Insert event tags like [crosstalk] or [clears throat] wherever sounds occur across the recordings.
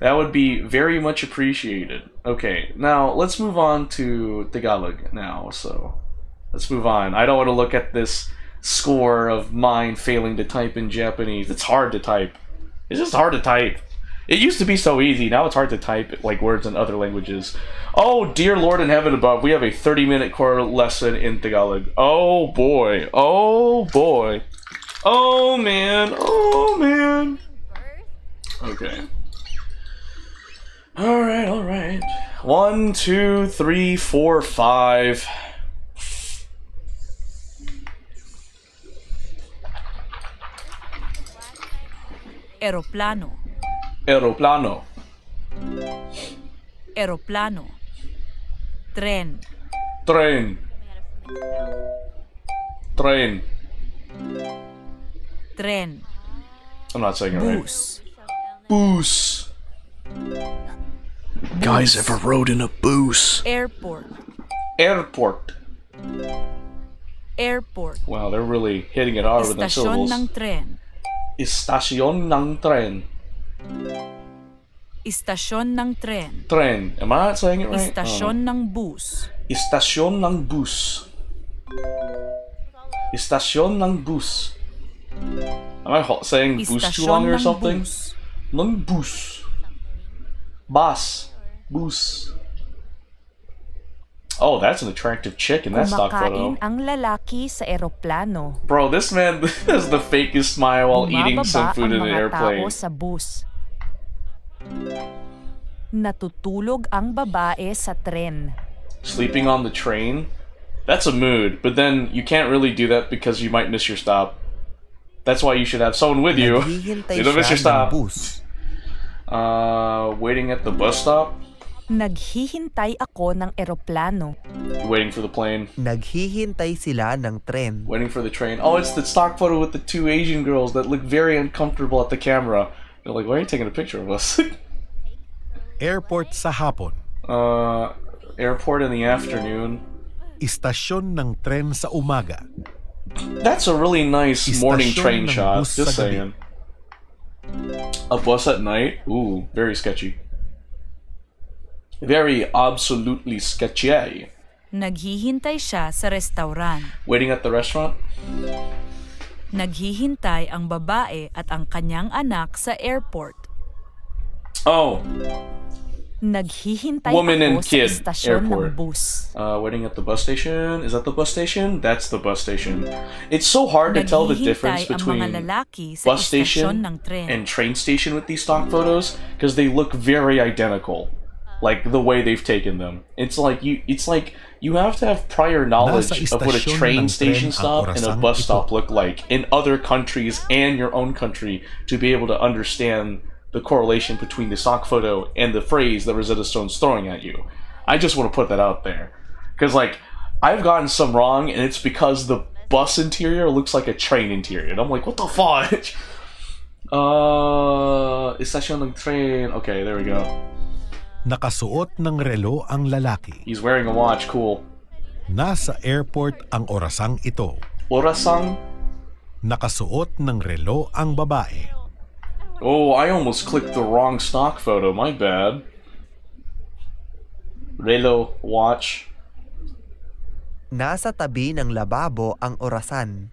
That would be very much appreciated. Okay, now let's move on to Tagalog now. So let's move on. I don't want to look at this score of mine failing to type in Japanese. It's hard to type. It's just hard to type. It used to be so easy. Now it's hard to type like words in other languages. Oh, dear Lord in heaven above, we have a 30 minute core lesson in Tagalog. Oh boy. Oh boy. Oh man. Oh man. Okay. Alright, alright. One, two, three, four, five. Eroplano. Aeroplano. Eroplano. Tren. Train. Train. Tren. I'm not saying it right. Bus. Boos. Guys ever rode in a boos? Airport. Airport. Airport. Wow, they're really hitting it hard with them Estasyon syllables. ng tren. Estasyon ng tren. Istasyon ng tren. Tren. Am I not saying it right? I don't oh. ng bus. know. Estasyon ng bus. Estasyon ng bus. Am I ho- saying bus too long or something? bus. Ng bus. Bus. Bus. Oh, that's an attractive chick in that stock photo. Ang lalaki sa eroplano. Bro, this man [laughs] has the fakest smile while eating some food in an airplane. tao sa bus. Natutulog ang babae sa tren. Sleeping on the train? That's a mood, but then you can't really do that because you might miss your stop. That's why you should have someone with you. You don't miss your stop. Uh, waiting at the bus stop? Naghihintay ako ng eroplano. Waiting for the plane. Naghihintay sila ng tren. Waiting for the train. Oh, it's the stock photo with the two Asian girls that look very uncomfortable at the camera. They're like, why are you taking a picture of us? [laughs] Airport sa hapon. uh, airport in the afternoon. Istasyon ng tren sa umaga. That's a really nice morning Istasyon train ng shot. bus Just saying. A bus at night? Ooh, very sketchy. Very absolutely sketchy. Naghihintay siya sa restaurant. Waiting at the restaurant? Naghihintay ang babae at ang kanyang anak sa airport. Oh, Naghihintay Woman and ako kid, sa istasyon airport. ng bus. uh, waiting at the bus station. Is that the bus station? That's the bus station. It's so hard to tell the difference Naghihintay ang mga between bus station ng tren. and train station with these stock photos because they look very identical. Like the way they've taken them. It's like you it's like you have to have prior knowledge of what a train station stop and a bus stop look like in other countries and your own country to be able to understand the correlation between the stock photo and the phrase that Rosetta Stone's throwing at you. I just want to put that out there. Because, like, I've gotten some wrong, and it's because the bus interior looks like a train interior. And I'm like, what the fudge? [laughs] Uh, Estasyon ng train. Okay, there we go. Nakasuot ng relo ang lalaki. He's wearing a watch. Cool. Nasa airport ang orasang ito. Orasang? Nakasuot ng relo ang babae. Oh, I almost clicked the wrong stock photo. My bad. Relo watch. Nasa tabi ng lababo ang orasan.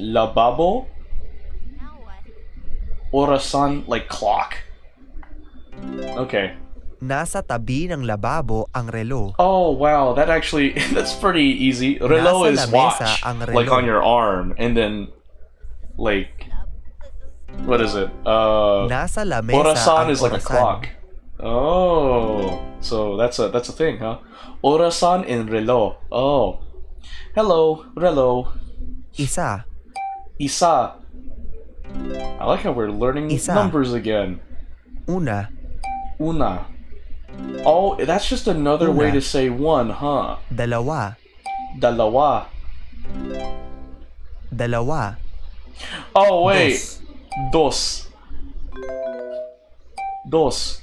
Lababo? Orasan, like clock? Okay. Nasa tabi ng lababo ang relo. Oh wow, that actually [laughs] that's pretty easy. Relo Nasa is watch, like on your arm, and then like what is it? Uh, Nasa lamesa Orasan ang is like a clock. Oh, so that's a that's a thing, huh? Orasan in relo. Oh, hello, relo. Isa. Isa. I like how we're learning Isa. numbers again. Una. Una. Oh, that's just another way to say one, huh? Dalawa. Dalawa. Dalawa. Oh wait, dos. Dos.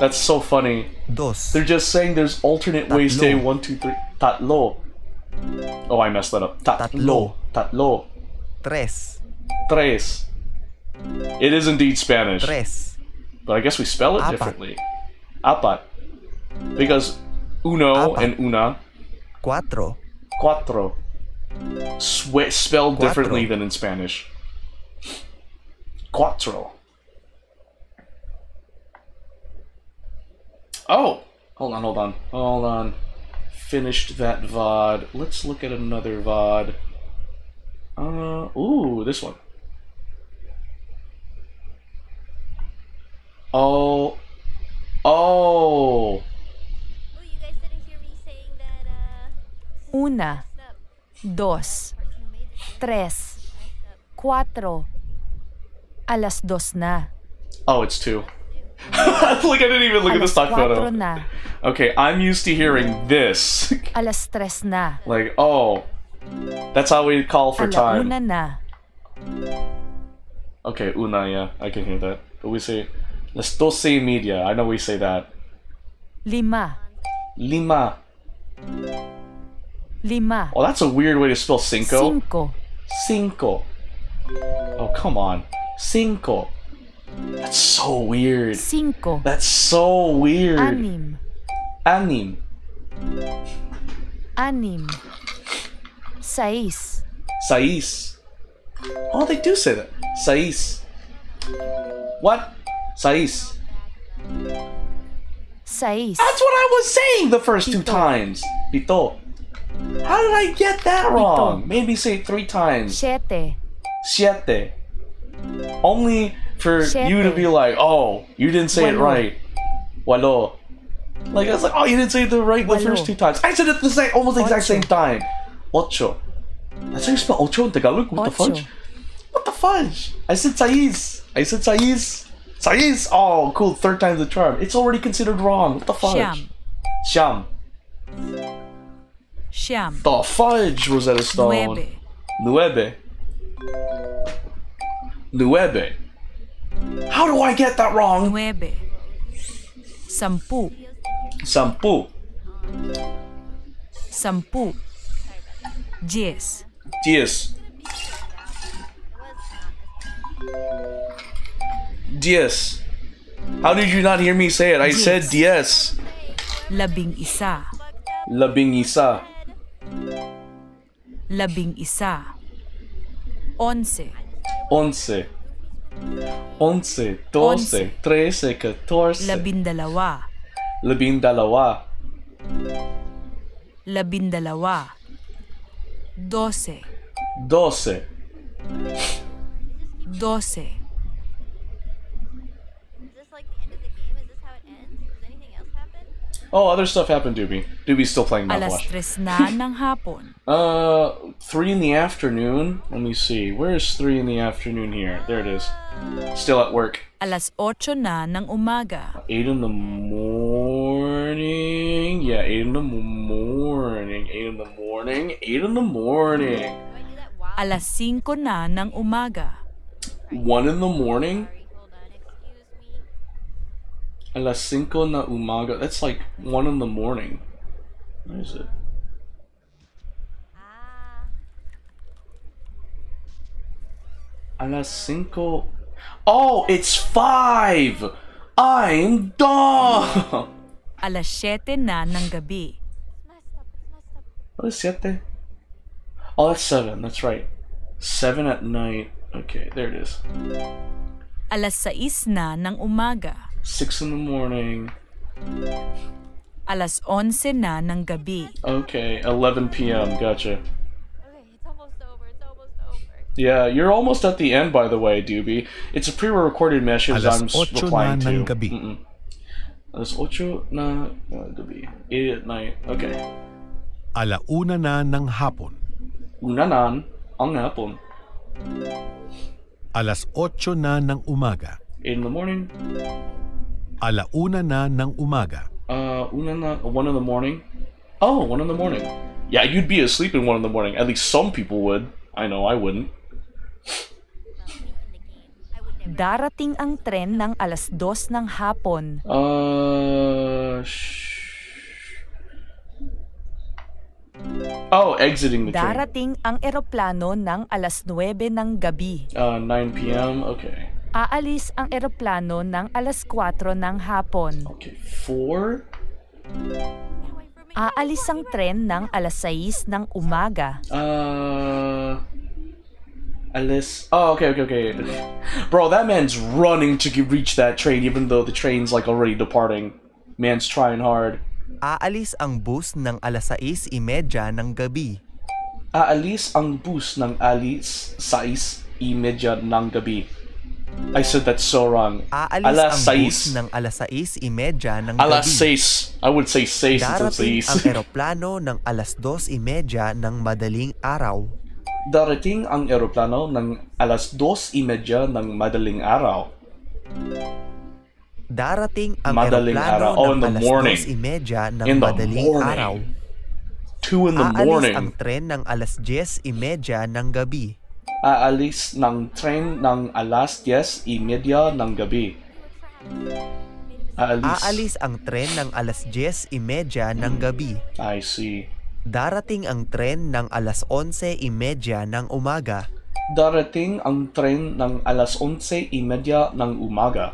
That's so funny. Dos. They're just saying there's alternate ways to say Tatlo. one, two, three. Tatlo. Oh, I messed that up. Tatlo. Tatlo. Tres. Tres. It is indeed Spanish. Tres. but I guess we spell it Apat. differently. Apat. Because uno Apat. and una, Cuatro. cuatro, swe- spelled Cuatro. differently than in Spanish. Cuatro. Oh, hold on, hold on, hold on. Finished that VOD. Let's look at another VOD. Uh, ooh, this one. Oh, oh. Oh, you guys didn't hear me saying that, uh, Una, dos, Person who made this tres, messed up. cuatro. Alas dos na. Oh, it's two. [laughs] like I didn't even look at the stock cuatro photo. na. Okay, I'm used to hearing this. [laughs] Alas tres na. like, oh, that's how we call for Ala time. una na. Okay, una, yeah, I can hear that. But we say, las doce media. I know we say that. Lima. Lima. Lima. Oh, that's a weird way to spell cinco. Cinco. Cinco. Oh, come on. Cinco. That's so weird. Cinco. That's so weird. Anim. Anim. Anim. Sais. Sais. Oh, they do say that. Sais. What? Sais. Sais. That's what I was saying the first two times. Pito. How did I get that wrong? Maybe say it three times. Siete. Siete. Only for you to be like, oh, you didn't say it right. Walo. Like I was like, oh, you didn't say it the right the first two times. I said it the same, almost the exact same time. Ocho. That's how you spell ocho in Tagalog. What the Ocho. fudge? What the fudge? I said sais. I said sais. Sais. Oh, cool. Third time's the charm. It's already considered wrong. What the fudge? Sham. Sham. Siyam. The fudge was at a stone. Nuebe. Nueve. Nueve. How do I get that wrong? Nuebe. Sampu. Sampu. Sampu. Diez. Diez. Diez. How did you not hear me say it? I said diez. Labing isa. Labing isa. Labing isa. Once. Once. Once. Doce. Trece. Catorce. Labindalawa. Labing dalawa. Labindalawa. Doce. Doce. Doce. Is this like the end of the game? Is this how it ends? Does anything else happen? Oh, other stuff happened, Doobie. Doobie's still playing Alas mouthwash. tres na [laughs] ng hapon. Uh, three in the afternoon. Let me see. Where's three in the afternoon here? There it is. Still at work. Alas ocho na ng umaga. Eight in the morning. Yeah, eight in the morning. Eight in the morning. Eight in the morning. Do I do that while? Alas cinco na ng umaga. One in the morning. Sorry, hold on. Excuse me. A las cinco na umaga. That's like one in the morning. What is it? A las cinco. Oh, it's five. I'm dumb. Alas siyete na ng gabi. It's messed up. It's messed up. What is siete? Oh, that's seven. That's right. Seven at night. Okay, there it is. Alas sais na ng umaga. Six in the morning. Alas onse na ng gabi. Okay, 11 p.m. Gotcha. Okay, it's almost over. It's almost over. Yeah, you're almost at the end, by the way, Doobie. It's a pre-recorded message Alas I'm s- ocho replying na ng to. gabi. Mm-mm. Alas ocho na uh, gabi. Eight at night. Okay. Alauna na ng hapon. Unanan ang hapon. Alas 8 na ng umaga. In the morning. Alauna na ng umaga. Uh, una na one in the morning. Oh, one in the morning. Yeah, you'd be asleep in one in the morning. At least some people would. I know I wouldn't. Darating ang tren ng alas dos ng hapon. Uh. Sh- oh, exiting the train. Darating ang eroplano ng alas 9 ng gabi. Uh, 9 p.m. Okay. Aalis ang eroplano ng alas 4 ng hapon. Okay, four. Aalis ang tren ng alas 6 ng umaga. Uh, Alice. Oh, okay, okay, okay. Bro, that man's running to get- reach that train, even though the train's like already departing. Man's trying hard. Aalis ang bus ng alas 6.30 ng gabi. Aalis ang bus ng alis 6.30 ng gabi. I said that so wrong. Aalis Alas ang bus 6. ng alas 6.30 ng Alas gabi. 6. I would say 6 instead of Darating ang 6. eroplano ng alas 2.30 ng madaling araw. Darating ang eroplano ng alas 2.30 ng madaling araw. Darating ang Madaling eroplano araw. Oh, ng alas morning. 2.30 ng In madaling morning. araw. 2 in the Aalis morning. ang tren ng alas 10.30 ng gabi. Aalis ng train ng alas 10.30 ng gabi. Aalis. Aalis ang tren ng alas 10.30 ng gabi. I see. Darating ang tren ng alas 11.30 ng umaga. Darating ang train ng alas 11.30 ng umaga.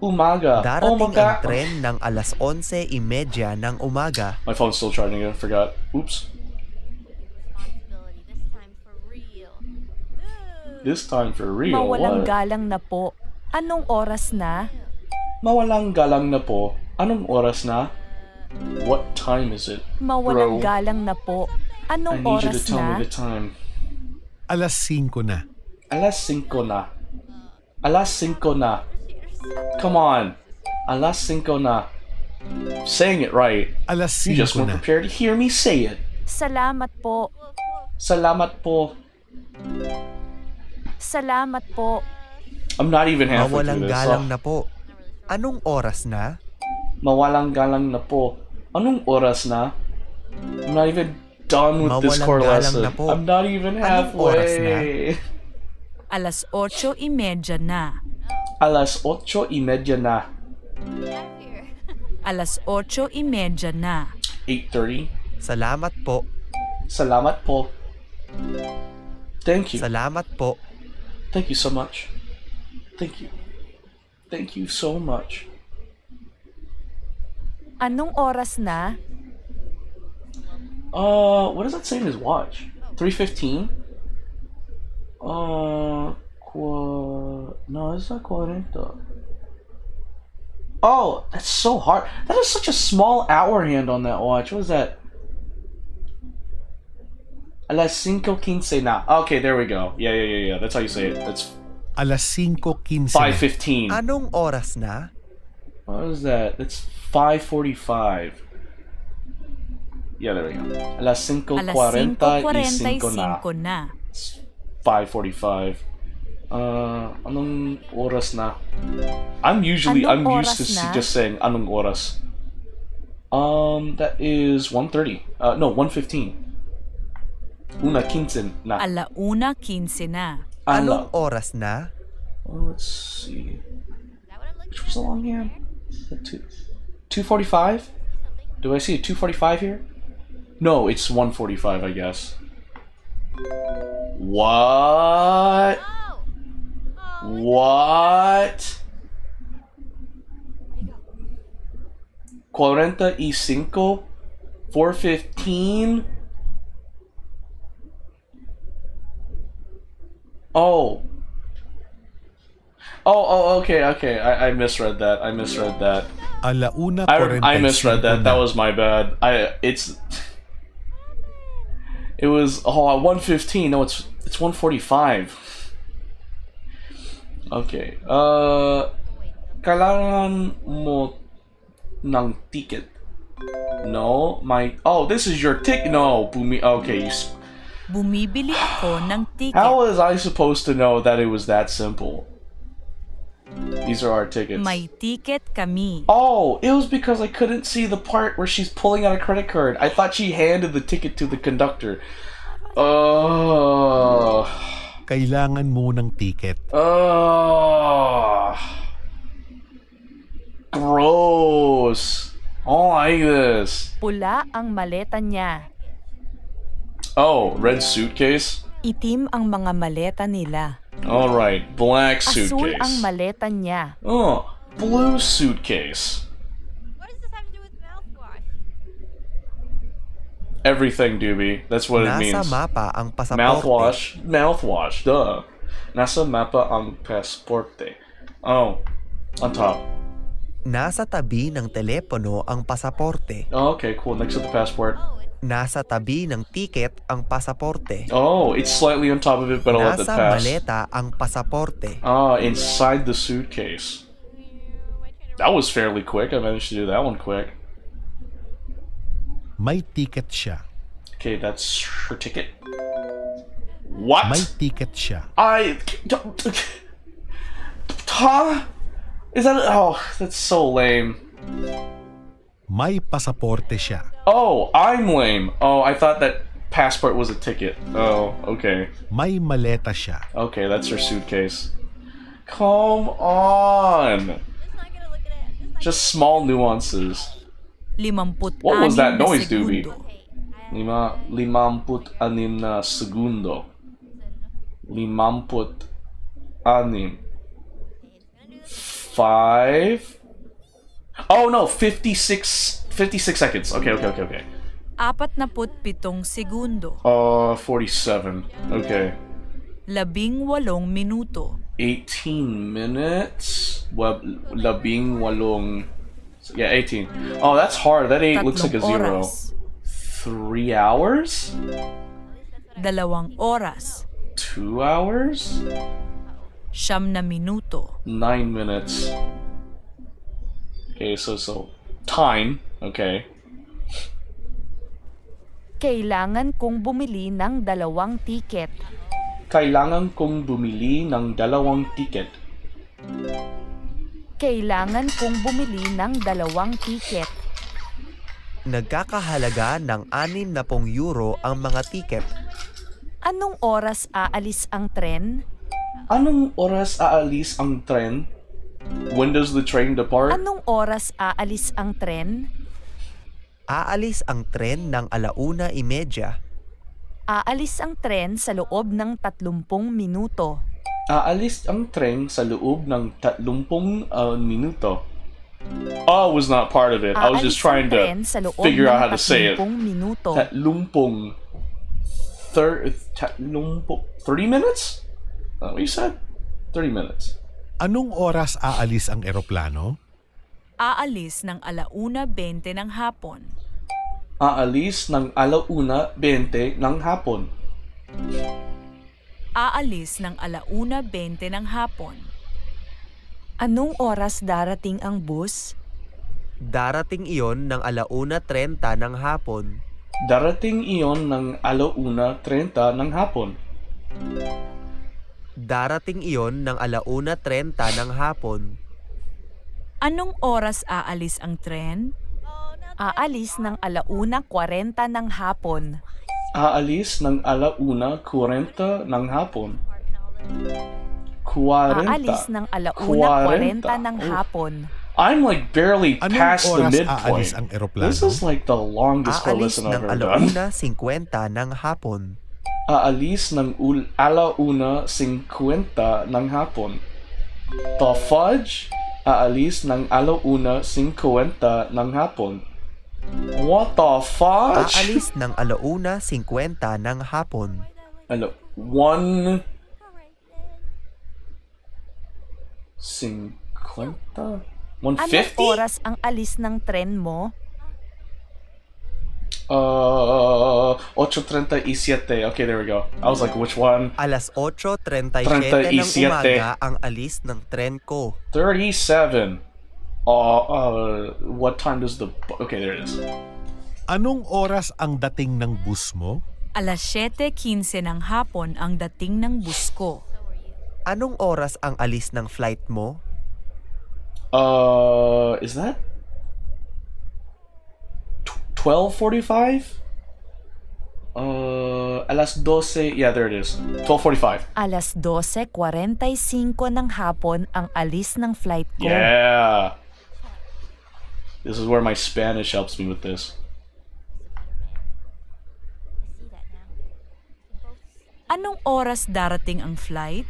Umaga. oh Darating my ang tren ng alas 11.30 ng umaga. My phone's still charging again. Forgot. Oops. This time for real. Mawalang What? galang na po. Anong oras na? Mawalang galang na po. Anong oras na? What time is it? Mawalang Bro. galang na po. I need you to tell na? me the time. Alas 5 na. Alas 5 na. Alas 5 na. Come on. Alas 5 na. Saying it right. Alas You just 5 weren't prepared to hear me say it. Salamat po. Salamat po. Salamat po. I'm not even halfway Mawalang through this. galang Oh. na po. Anong oras na? Mawalang galang na po. Anong oras na? I'm not even done with this Mawalang core galang lesson. na po. I'm not even Anong oras halfway. Alas 8.30 na. Alas 8.30 na. Alas 8.30 na. 8.30. Salamat po. Salamat po. Thank you. Salamat po. Thank you so much. Thank you. Thank you so much. Anong oras na? Uh, what does that say in his watch? 315? Uh, qua... No, it's not 40. Oh, that's so hard. That is such a small hour hand on that watch. What is that? A las cinco quince na. Okay, there we go. Yeah, yeah, yeah, yeah. That's how you say it. That's Alas 5.15 na. 515. Anong oras na? What is that? That's 545. Yeah, there we go. A las 5.40 Alas y 5 na. 5.45 na. 545. Uh, anong oras na? I'm usually, Anong I'm used to na? just saying anong oras. Um, that is 1.30. Uh, no, 1.15. Una quince na. Alauna 15 na. Anong Ala. oras na? Oh, let's see. Is that what I'm looking Which was the at? long hand? Two, 245? Do I see a 245 here? No, it's 145, I guess. What? Oh! Oh, What? 45? 415? Oh. Oh, oh, okay, okay. I, I misread that. I misread that. Alauna I, I misread that. That was my bad. I it's it was oh 115. No, it's it's 145. Okay. Uh kailangan mo ng ticket. No, my oh, this is your ticket. No, bumi. Okay, you, Bumibili ako ng ticket. how was I supposed to know that it was that simple? These are our tickets. May ticket kami. Oh, it was because I couldn't see the part where she's pulling out a credit card. I thought she handed the ticket to the conductor. Oh. Kailangan mo ng ticket. Oh. Gross. I don't like this. Pula ang maleta niya. Oh, red suitcase? Itim ang mga maleta nila. All right, black suitcase. Asul suitcase. ang maleta niya. Oh, blue suitcase. What does this have to do with mouthwash? Everything, Doobie. That's what it Nasa means. mapa ang pasaporte. Mouthwash. Mouthwash. Duh. Nasa mapa ang pasporte. Oh, on top. Nasa tabi ng telepono ang pasaporte. Oh, okay, cool. Next to the passport. Oh. Oh, it's Nasa tabi ng tiket ang pasaporte. Oh, it's slightly on top of it, but I'll let that Nasa maleta ang pasaporte. Ah, inside the suitcase. That was fairly quick. I managed to do that one quick. May ticket siya. Okay, that's her ticket. What? May ticket siya. I. [laughs] Huh? Is that. Oh, that's so lame. May pasaporte siya. Oh, I'm lame. Oh, I thought that passport was a ticket. Oh, okay. May maleta siya. Okay, that's her suitcase. Come on. just not gonna look at it. Just not Just small nuances. Limamput What was that anim noise, Doobie? segundo. okay. I Lima, limamput anim na segundo. Limamput anim. Five. Oh no, 56, 56 seconds. Okay, okay, okay, okay. Apat na put pitong segundo. Uh, 47. Okay. Labing walong minuto. 18 minutes. Wab, labing walong. Yeah, 18. Oh, that's hard. That 8 looks like a Tatlong zero. oras. Three hours? Dalawang oras. Two hours? Siyam na minuto. Nine minutes. Okay, so, so. Time. Okay. Kailangan kong bumili ng dalawang tiket. Kailangan kong bumili ng dalawang ticket. Kailangan kong bumili ng dalawang tiket. Nagkakahalaga ng 60 euro ang mga tiket. Anong oras aalis ang tren? Anong oras aalis ang tren? When does the train depart? Anong oras aalis ang tren? Aalis ang tren ng alauna imedya. Aalis ang tren sa loob ng 30 minuto. Aalis ang tren sa loob ng 30 uh, minuto. Oh, was not part of it. I was just Aalis trying to figure out how to say it. 30 minuto. Tatlumpong. Thir- tatlumpo- 30 minutes? Uh, what you said? 30 minutes. Anong oras aalis ang eroplano? Aalis ng alauna 20 ng hapon. Aalis ng alauna 20 ng hapon. Aalis ng alauna 20 ng hapon. Anong oras darating ang bus? Darating iyon ng alauna 30 ng hapon. Darating iyon ng alauna 30 ng hapon. Darating iyon ng alauna 30 ng hapon. Anong oras aalis ang tren? Oh, Aalis ng alauna 40 ng hapon. Aalis ng alauna 40 ng hapon. 40. Aalis ng alauna 40 ng Oh. hapon. I'm like barely Anong past the oras midpoint. aalis ang eroplano? This is like the longest Aalis listen I've ng ever done. alauna 50 ng hapon. Aalis ng ul alauna 50 ng hapon. The fudge? Aalis ng alauna 50 ng hapon. What the fudge? Aalis ng alauna 50 ng hapon. Ano, one... Cinquenta? One Anong fifty? oras ang alis ng tren mo? Uh, 8.37. Okay, there we go. I was like, which one? Alas 8.37 ng 37. umaga ang alis ng tren ko. 37. Uh, uh, what time does the... Okay, there it is. Anong oras ang dating ng bus mo? Alas 7.15 ng hapon ang dating ng bus ko. Anong oras ang alis ng flight mo? Uh, is that... tw- 12.45? Uh, alas 12... Yeah, there it is. 12.45. Alas 12.45 ng hapon ang alis ng flight ko. Yeah. This is where my Spanish helps me with this. see that now. Anong oras darating ang flight?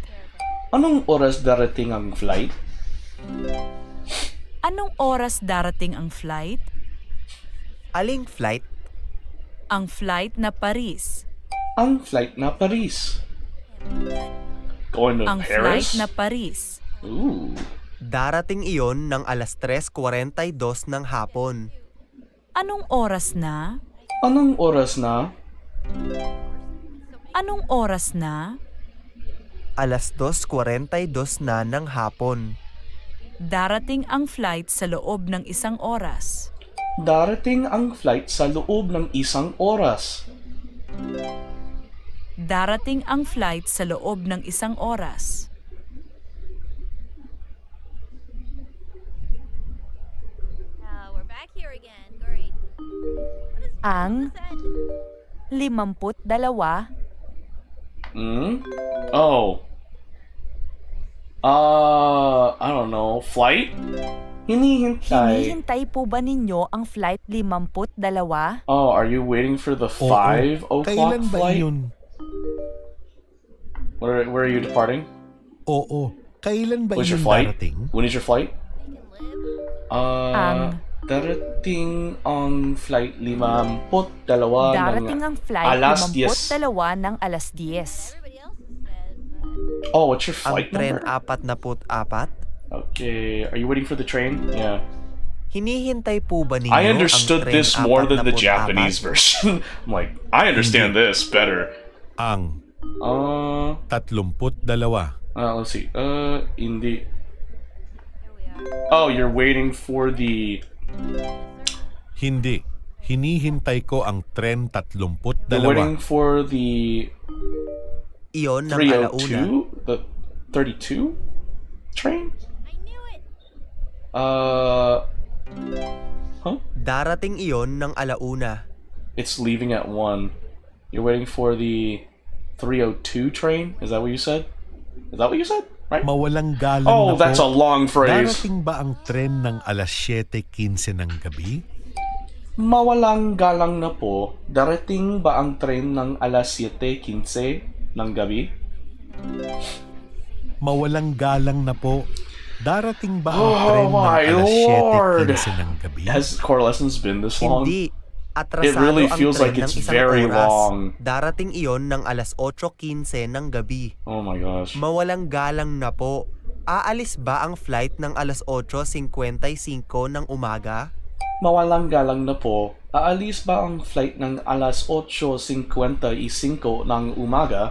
Anong oras darating ang flight? Anong oras darating ang flight? Aling flight? Ang flight na Paris. Ang flight na Paris. Going to Ang Paris? flight na Paris. Ooh. Darating iyon ng alas 3.42 ng hapon. Anong oras na? Anong oras na? Anong oras na? Alas 2.42 na ng hapon. Darating ang flight sa loob ng isang oras. Darating ang flight sa loob ng isang oras. Darating ang flight sa loob ng isang oras. Uh, we're back here again. Great. What is Ang limamput dalawa Hmm? Oh. Uh, I don't know. Flight? Hinihintay. Hinihintay po ba ninyo ang flight limamput dalawa? Oh, are you waiting for the Oo. 5 o'clock Kailan ba flight? yun? Where, where are you departing? Oo. Kailan ba When's your yun flight? darating? When is your flight? Uh, Ang- darating ang flight limamput dalawa Darating ng ang flight alas limamput 10. dalawa ng alas 10. Everybody else is dead. But Oh, what's your Ang flight tren number? apat na put apat? Okay, are you waiting for the train? Yeah. Hinihintay po ba ninyo I understood this more than the Japanese version. [laughs] I'm like, I understand this better. Ang Uh, tatlumput dalawa. uh, let's see. Uh, hindi. here we are. Oh, you're waiting for the. Hindi. Hinihintay ko ang tren tatlumput You're waiting for the Iyon ng alauna. 302, the 32 train. Uh, huh? Darating iyon ng alauna. It's leaving at one. You're waiting for the 302 train. Is that what you said? Is that what you said? Right? Mawalang galang Oh, na that's a po. long phrase. Darating ba ang tren ng alas 7.15 ng gabi? Mawalang galang na po. Darating ba ang train ng alas 7.15 ng gabi? Mawalang galang na po. Darating ba ang Oh, tren ng my alas Lord! 7.15 ng gabi? Has core lessons been this long? Hindi. Atrasado It really ang feels like it's ng very oras. long. Darating iyon ng alas 8.15 ng gabi. Oh my gosh. Mawalang galang na po. Aalis ba ang flight ng alas 8.55 ng umaga? Mawalang galang na po. Aalis ba ang flight ng alas 8.55 ng umaga?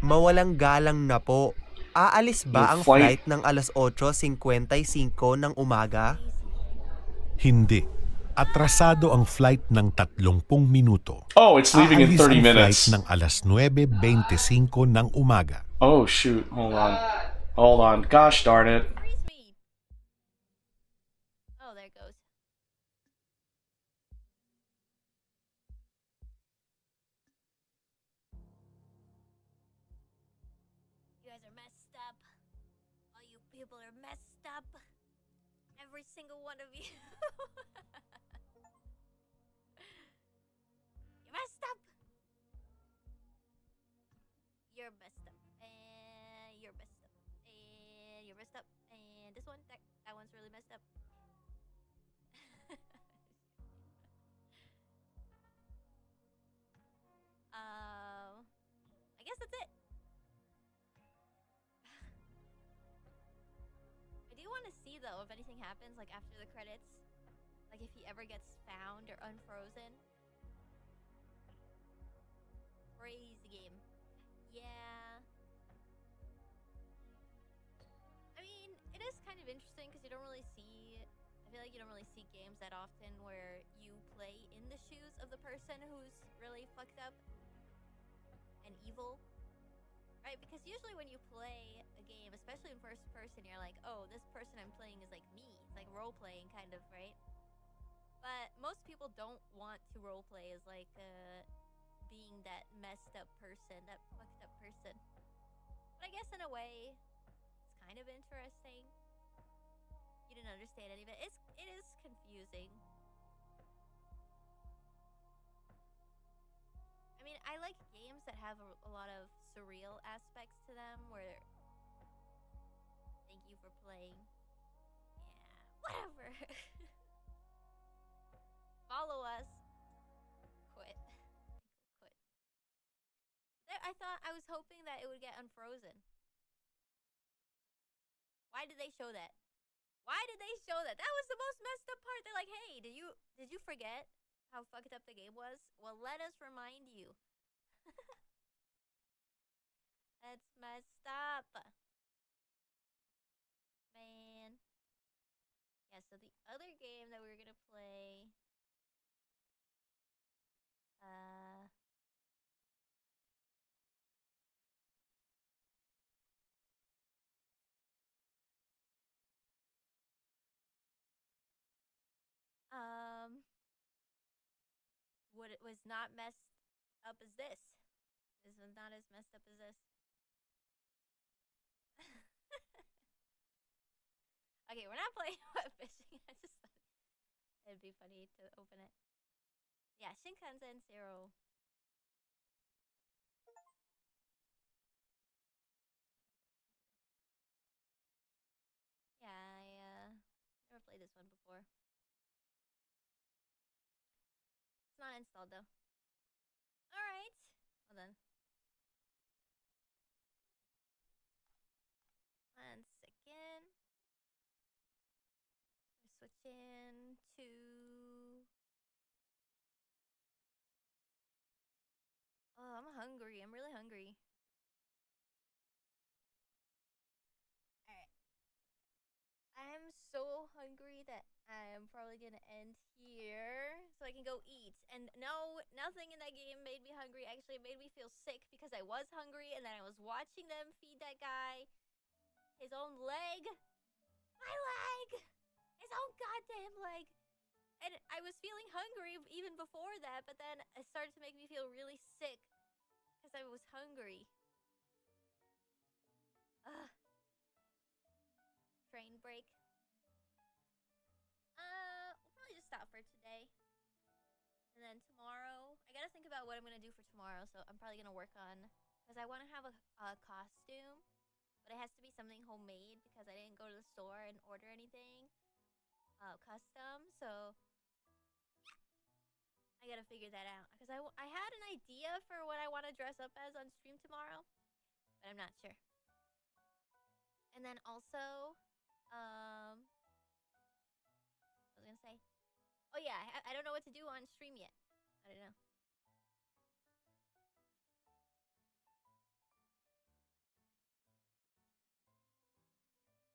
Mawalang galang na po. Aalis ba ang flight- ng alas 8.55 ng umaga? Hindi. Atrasado ang flight ng 30 minuto. Oh, it's leaving in Aalis 30 ang minutes. flight ng alas 9.25 ng umaga. Oh shoot, hold on. Hold on. Gosh darn it. Though if anything happens like after the credits, like if he ever gets found or unfrozen. Crazy game. Yeah. I mean, it is kind of interesting because you don't really see. I feel like you don't really see games that often where you play in the shoes of the person who's really fucked up and evil. Right? Because usually when you play a game, especially in first person, you're like, oh, this person I'm playing is like me. It's like role playing, kind of, right? But most people don't want to role play as like uh, being that messed up person, that fucked up person. But I guess in a way, it's kind of interesting. You didn't understand any of it. It's it is confusing. I mean, I like games that have a, a lot of surreal aspects to them where thank you for playing. Yeah, [laughs] whatever. Follow us. Quit. [laughs] Quit. There, I thought I was hoping that it would get unfrozen. Why did they show that? Why did they show that? That was the most messed up part. They're like, "Hey, did you did you forget how fucked up the game was? Well, let us remind you." [laughs] That's messed up. Man. Yeah, so the other game that we were gonna play. Uh. Um. What it was not messed up as this. This was not as messed up as this. Okay, we're not [laughs] playing Webfishing. I just thought it'd be funny to open it. Yeah, Shinkansen Zero. Yeah, I uh never played this one before. It's not installed though. Alright. Hold on. One second. We're switching to. Oh, I'm hungry. I'm really hungry. Alright. I'm so hungry that I'm probably gonna end here so I can go eat. And no, nothing in that game made me hungry. Actually, it made me feel sick because I was hungry and then I was watching them feed that guy his own leg. My leg! His own goddamn leg! And I was feeling hungry even before that, but then it started to make me feel really sick I was hungry. Ugh. Train break. Uh, we'll probably just stop for today. And then tomorrow, I gotta think about what I'm gonna do for tomorrow. So I'm probably gonna work on because I want to have a, a costume, but it has to be something homemade because I didn't go to the store and order anything uh, custom. So I gotta figure that out because I, I had an idea for what I want to dress up as on stream tomorrow, but I'm not sure. And then also, um, I was gonna say, oh yeah, I, I don't know what to do on stream yet. I don't know.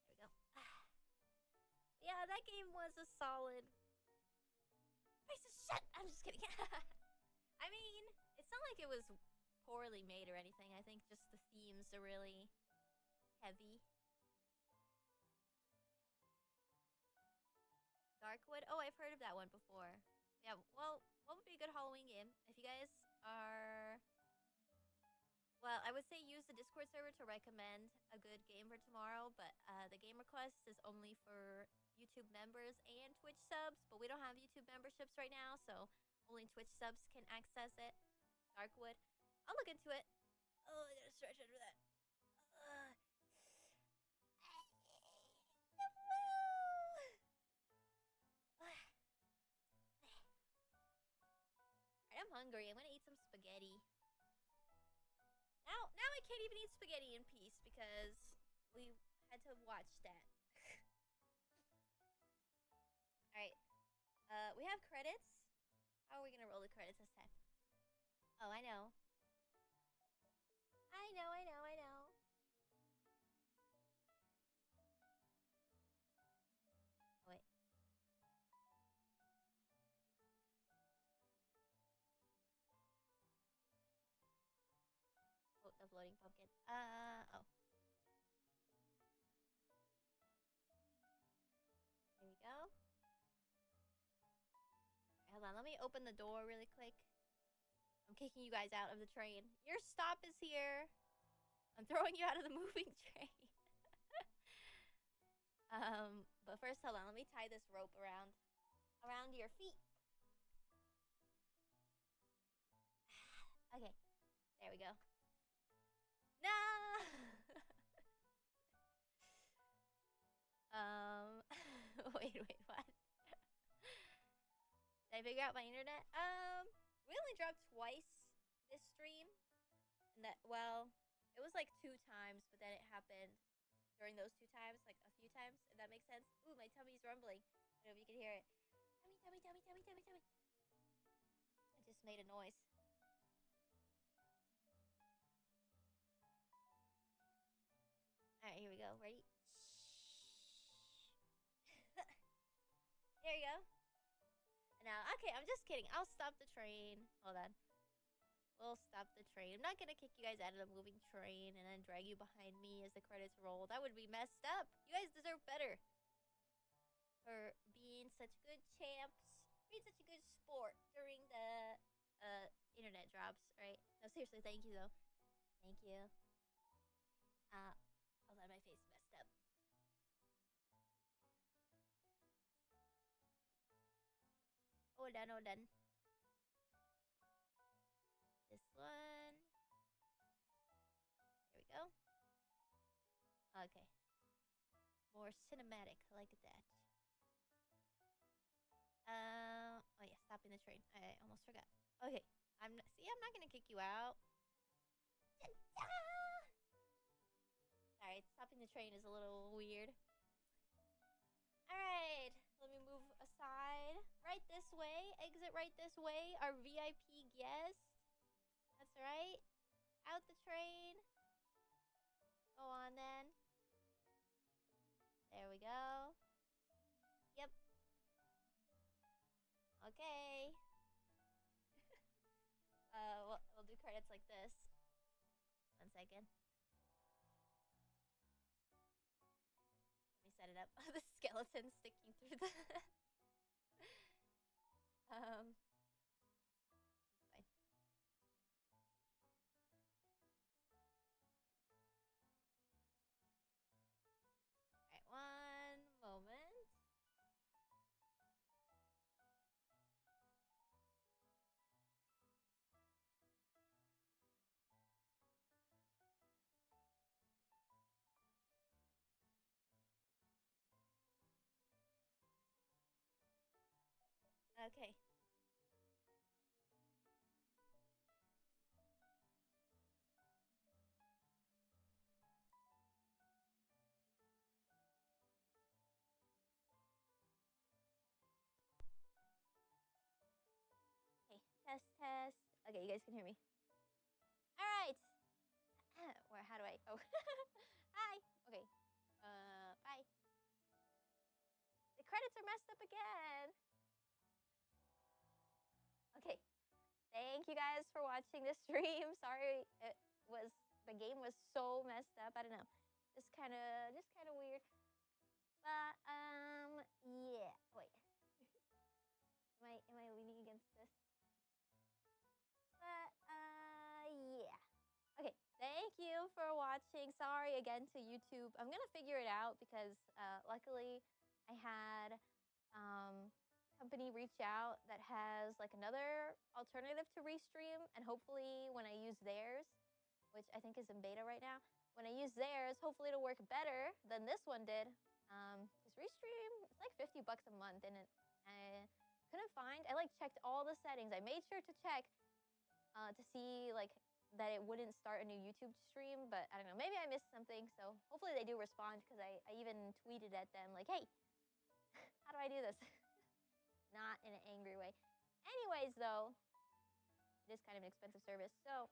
There we go. [sighs] yeah, that game was a solid. Of shit! I'm just kidding. [laughs] I mean, it's not like it was poorly made or anything. I think just the themes are really heavy. Darkwood? Oh, I've heard of that one before. Yeah, well, what would be a good Halloween game? If you guys are... Well, I would say use the Discord server to recommend a good game for tomorrow, but uh, the game request is only for YouTube members and Twitch subs, but we don't have YouTube memberships right now, so only Twitch subs can access it. Darkwood. I'll look into it. Oh, I gotta stretch under that. Uh. [sighs] I'm hungry. I'm gonna eat some spaghetti. Now, now I can't even eat spaghetti in peace because we had to watch that. [laughs] Alright. Uh, we have credits. How are we gonna roll the credits this time? Oh, I know. Let me open the door really quick. I'm kicking you guys out of the train. Your stop is here. I'm throwing you out of the [laughs] moving train. [laughs] um, but first, hold on. Let me tie this rope around, around your feet. [sighs] Okay, there we go. No. [laughs] um. wait, wait, what? Did I figure out my internet? Um, we only dropped twice this stream, and that well, it was like two times, but then it happened during those two times, like a few times. If that makes sense. Ooh, my tummy's rumbling. I don't know if you can hear it. Tummy, tummy, tummy, tummy, tummy, tummy. I just made a noise. Alright, here we go. Ready? [laughs] there you go. Now, okay, I'm just kidding. I'll stop the train. Hold on. We'll stop the train. I'm not gonna kick you guys out of the moving train and then drag you behind me as the credits roll. That would be messed up. You guys deserve better. For being such good champs. Being such a good sport during the uh internet drops, right? No, seriously, thank you though. Thank you. Uh Hold on, hold on. This one. There we go. Okay. More cinematic, like that. Um. Oh yeah, stopping the train. I almost forgot. Okay, I'm not, see. I'm not gonna kick you out. Sorry, stopping the train is a little weird. Alright, let aside. Right this way, exit right this way. Our VIP guest. That's right. Out the train. Go on then. There we go. Yep. Okay. [laughs] uh, we'll, we'll do credits like this. One second. Let me set it up. [laughs] the skeleton sticking through the. [laughs] um. Okay. Okay, test, test. Okay, you guys can hear me. All right. [clears throat] Where? How do I? Oh, [laughs] hi. Okay. Uh, bye. The credits are messed up again. Okay. Thank you guys for watching this [laughs] stream. Sorry, it was the game was so messed up. I don't know. Just kind of, just kind of weird. But um, yeah. Wait. [laughs] am I am I leaning against this? But uh, yeah. Okay. Thank you for watching. Sorry again to YouTube. I'm gonna figure it out because uh, luckily I had um company reach out that has like another alternative to Restream, and hopefully when I use theirs, which I think is in beta right now, when I use theirs, hopefully it'll work better than this one did. Um, because Restream it's like 50 bucks a month, and it, I couldn't find. I like checked all the settings. I made sure to check uh, to see like that it wouldn't start a new YouTube stream, but I don't know. Maybe I missed something. So hopefully they do respond because I, I even tweeted at them like, hey, [laughs] how do I do this? [laughs] not in an angry way. Anyways, though, it is kind of an expensive service, so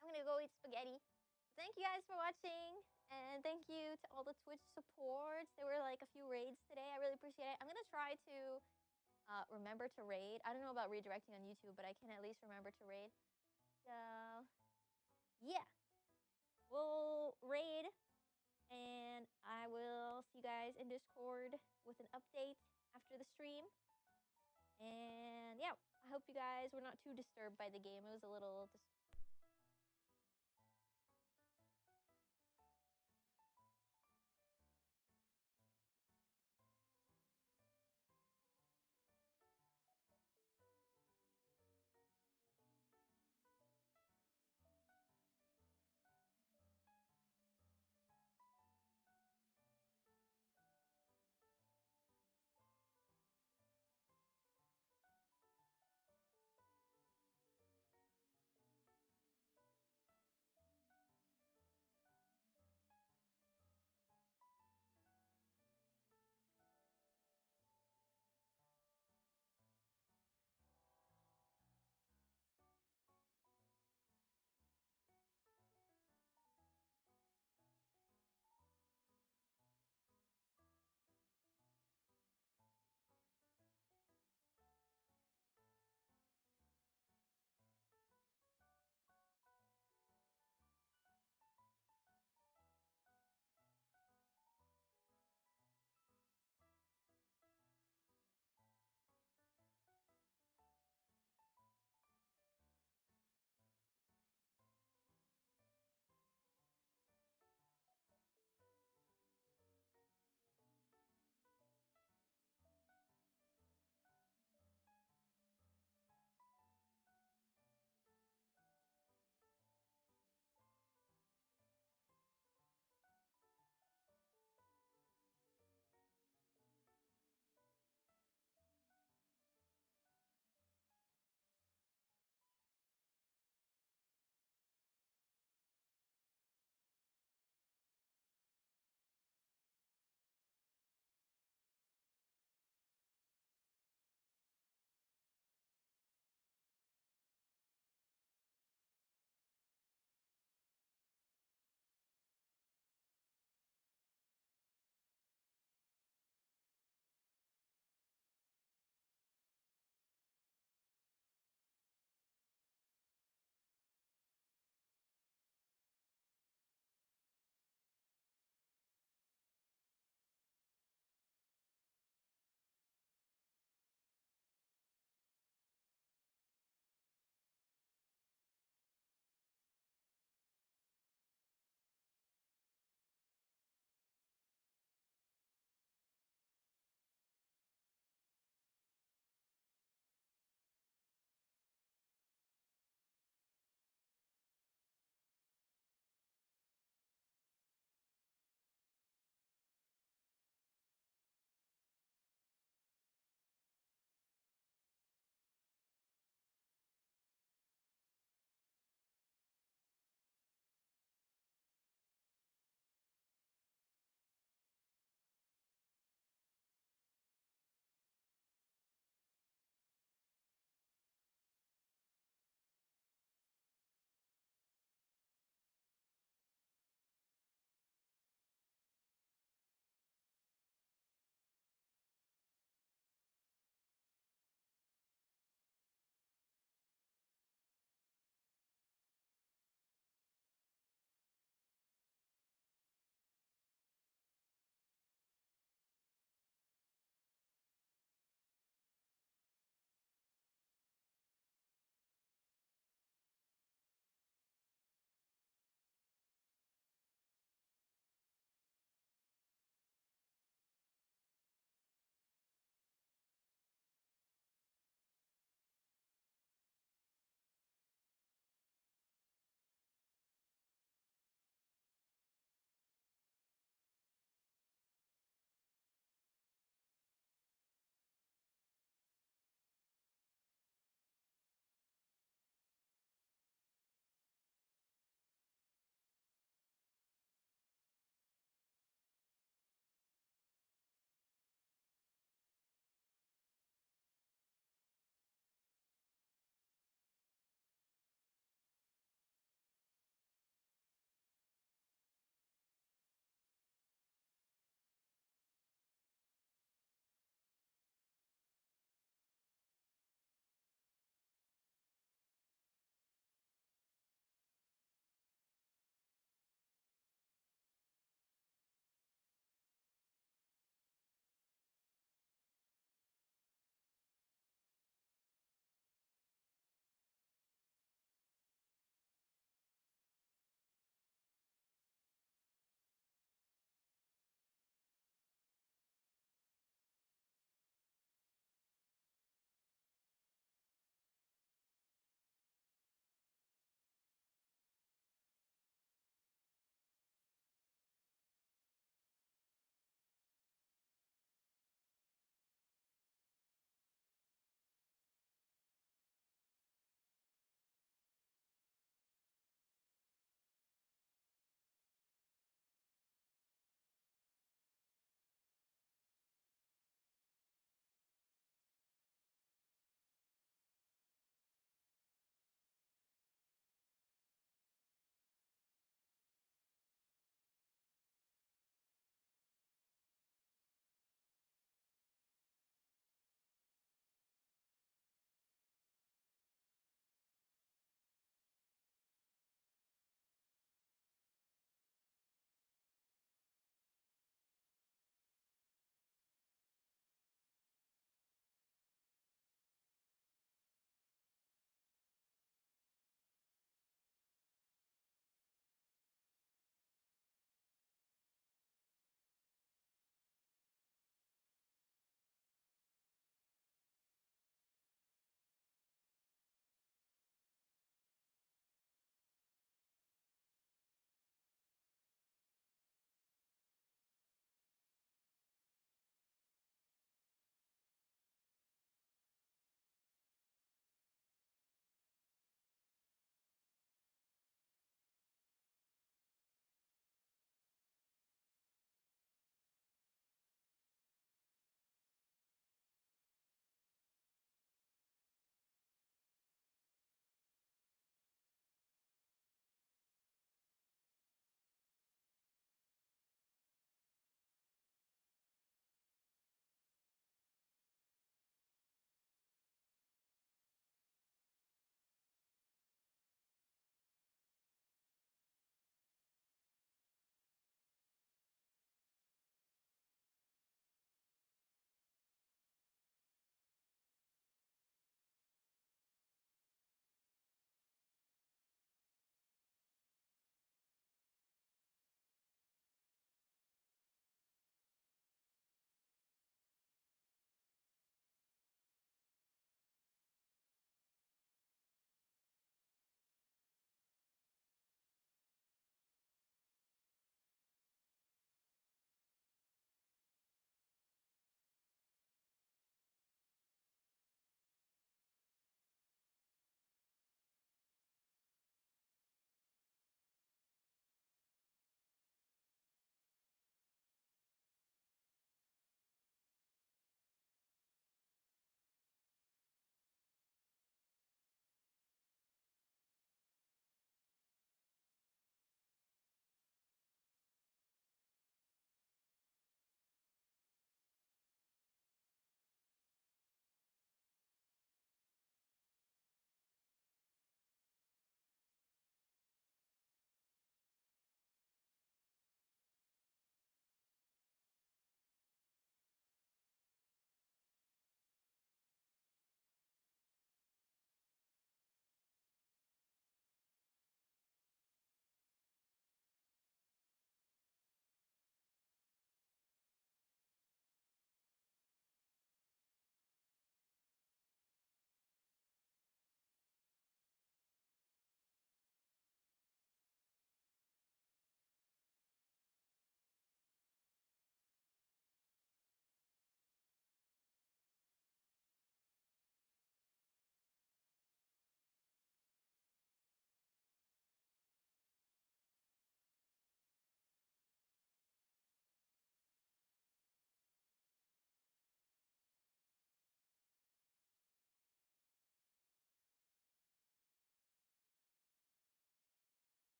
I'm gonna go eat spaghetti. Thank you guys for watching, and thank you to all the Twitch supports. There were like a few raids today. I really appreciate it. I'm gonna try to uh, remember to raid. I don't know about redirecting on YouTube, but I can at least remember to raid. So, yeah, we'll raid, and I will see you guys in Discord with an update after the stream. And yeah, I hope you guys were not too disturbed by the game. It was a little dis-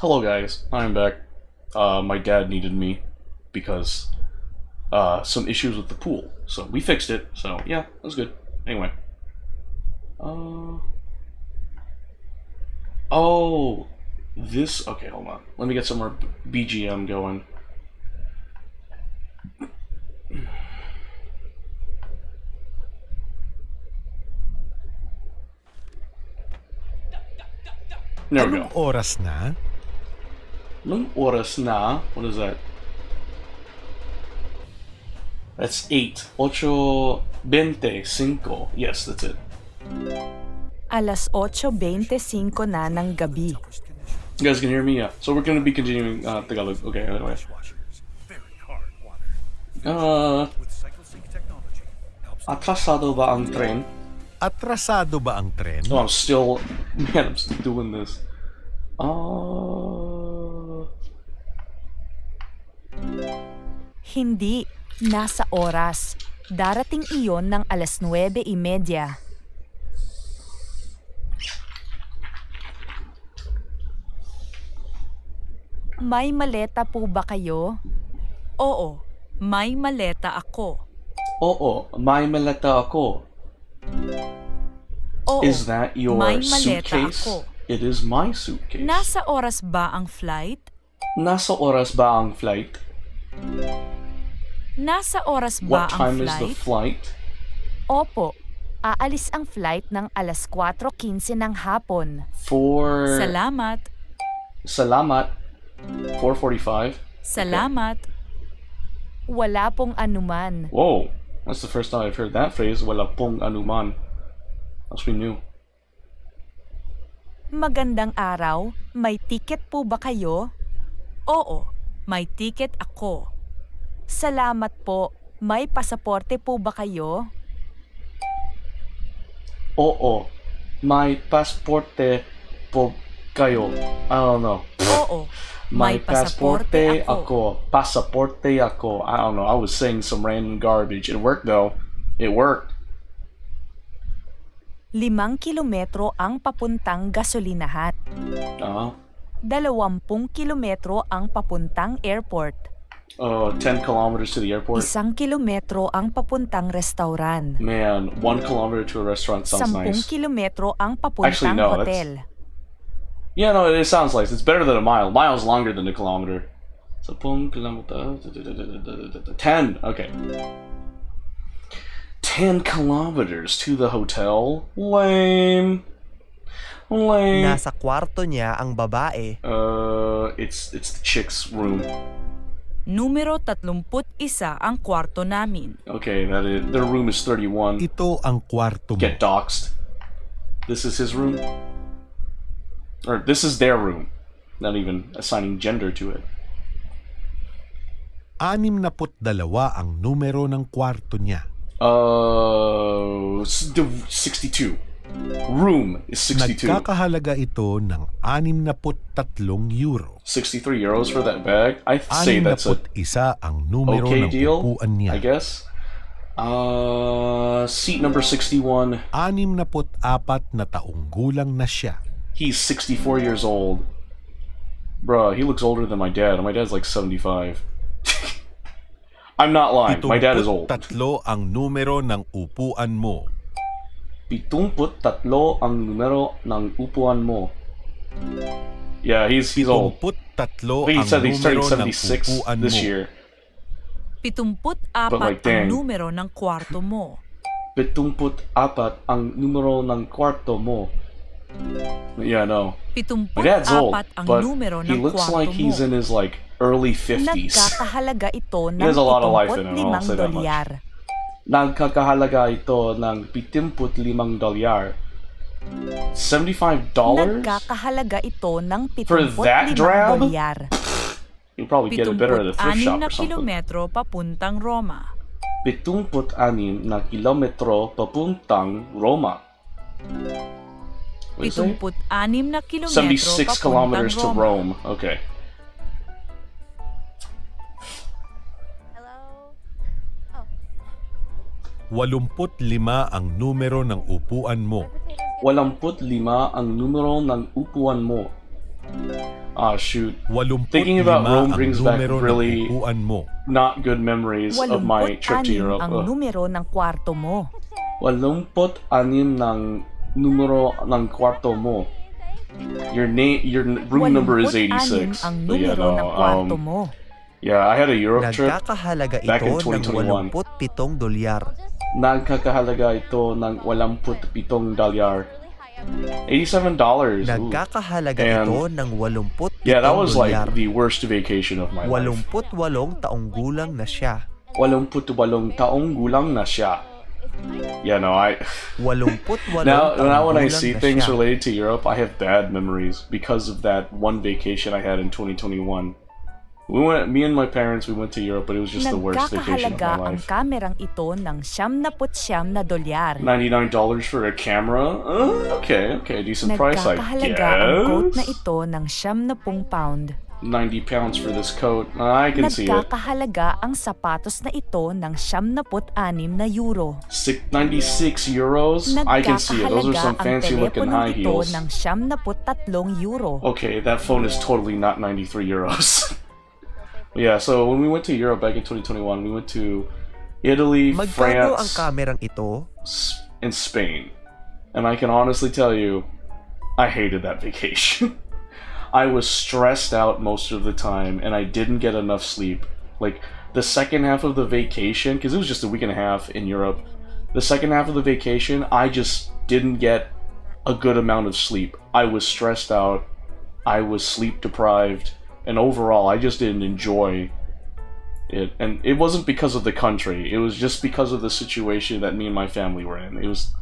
Hello, guys. I'm back. Uh, my dad needed me because uh, some issues with the pool, so we fixed it. So yeah, that was good. Anyway. Uh. Oh, this. Okay, hold on. Let me get some more BGM going. There we go. Anong oras na? What is that? That's 8. Ocho veinte cinco. Yes, that's it. Alas 8.25 na ng gabi. You guys can hear me? Yeah. So we're going to be continuing uh, Tagalog. Okay, anyway. Uh, atrasado ba ang tren? Atrasado ba ang tren? No, I'm still... [laughs] Man, I'm still doing this. Uh, Hindi. Nasa oras. Darating iyon ng alas 9.30. May maleta po ba kayo? Oo, may maleta ako. oo, may maleta ako. Oo, Is that your may maleta suitcase? ako. It is my suitcase. Nasa oras ba ang flight? Nasa oras ba ang flight? Nasa oras ba What ang time is the flight? flight? Opo. Aalis ang flight ng alas 4.15 ng hapon. For Salamat. salamat. 4:45. Salamat. Wala pong anuman. Whoa, that's the first time I've heard that phrase. Wala pong anuman. Must be new. Magandang araw. May ticket po ba kayo? Oo, may ticket ako. Salamat po. May pasaporte po ba kayo? Oo, may pasporte po kayo. I don't know. Oo, May may pasaporte ako. ako. Pasaporte ako. I don't know. I was saying some random garbage. It worked though. It worked. Limang kilometro ang papuntang gasolinahan. Uh, Dalawampung kilometro ang papuntang airport. Uh, 10 kilometers to the airport. Isang kilometro ang papuntang restauran. Man, one kilometer to a restaurant sounds Sampung nice. kilometro ang papuntang Actually, no, that's- hotel. Yeah, no, it sounds nice. It's better than a mile. Mile's longer than a kilometer. Sampung kilometer. Ten. Okay. Ten kilometers to the hotel. Lame. Lame. Nasa kwarto niya ang babae. Uh, it's it's the chick's room. Numero 31 ang kwarto namin. Okay, that is their room is thirty-one. Ito ang kwarto mo. Get doxxed. This is his room, or this is their room. Not even assigning gender to it. Anim na put dalawa ang numero ng kwarto niya. Uh, s- the 62. Room is 62. Nagkakahalaga ito ng anim na put tatlong euro. 63 euros for that bag. I say that's a isa ang numero okay ng deal, upuan niya. I guess. Uh, seat number 61. Anim na put apat na taong gulang na siya. He's 64 years old. Bruh, he looks older than my dad. My dad's like 75. [laughs] I'm not lying. My dad is old. tatlo ang numero ng upuan mo. Pitumput tatlo ang numero ng upuan mo. Yeah, he's he's old. Pitumput tatlo He ang said he's turning numero ng 76 upuan this mo. year. 74 like, ang numero ng kwarto mo. Pitumput apat ang numero ng kwarto mo. Yeah, no. 74 My dad's old, ang but numero he looks like he's mo. in his like early 50s. Nagkakahalaga ito ng has a lot of life in him, I'll 75 say that much. Nagkakahalaga ito ng 75 dolyar. $75? Nagkakahalaga ito ng For that 75 drab? dolyar. You probably get it better at a thrift 76 shop na or something. kilometro papuntang Roma. 76 na kilometro papuntang Roma. What is it? 76 na kilometro 76 papuntang kilometers to. Rome. Okay. 85 ang numero ng upuan mo. my potatoes get Walamput lima ang numero ng upuan mo. Ah, shoot. 85 Thinking about Rome ang brings back numero really- ng upuan mo. Not good memories of my trip to 86 Europe. ang numero ng kwarto mo. Walumpot anim ng numero ng kwarto mo. Your name, your room number is 86 86. ang But yeah, numero no, ng kwarto um, mo. yeah, I had a Europe trip. Nagkakahalaga back in ito ng 2021. 87 dolyar. Nagkakahalaga ito ng 87 dolyar. $87 dollars. ooh. Nagkakahalaga And- ito ng 87 Yeah, that was like dolyar. the worst vacation of my life. 88 taong gulang na siya. 88 taong gulang na siya. Yeah, no, I [laughs] 88 now taong now when I see things related to Europe, I have bad memories because of that one vacation I had in 2021. We went, me and my parents, we went to Europe, but it was just the worst vacation of my ang life. kamerang ito ng siyam na putsyam na dolyar. Ninety-nine dollars for a camera? Uh, okay, okay, decent price, I Nagkakahalaga ang coat na guess. ito ng siyam na pung pound. Ninety pounds for this coat. I can see it. Nagkakahalaga ang sapatos na ito ng siyam na put-anim na euro. Six, 96 euros. I can see it. Those are some fancy looking high heels. ng siyam na put-tatlong euro. Okay, that phone is totally not 93 euros. [laughs] yeah, so when we went to Europe back in 2021, we went to Italy, Magkano ang France, kamerang ito? And Spain. And I can honestly tell you, I hated that [laughs] vacation. I was stressed out most of the time, and I didn't get enough sleep. Like, the second half of the vacation, because it was just a week and a half in Europe, the second half of the vacation, I just didn't get a good amount of sleep. I was stressed out, I was sleep deprived, and overall, I just didn't enjoy it. And it wasn't because of the country, it was just because of the situation that me and my family were in. It was.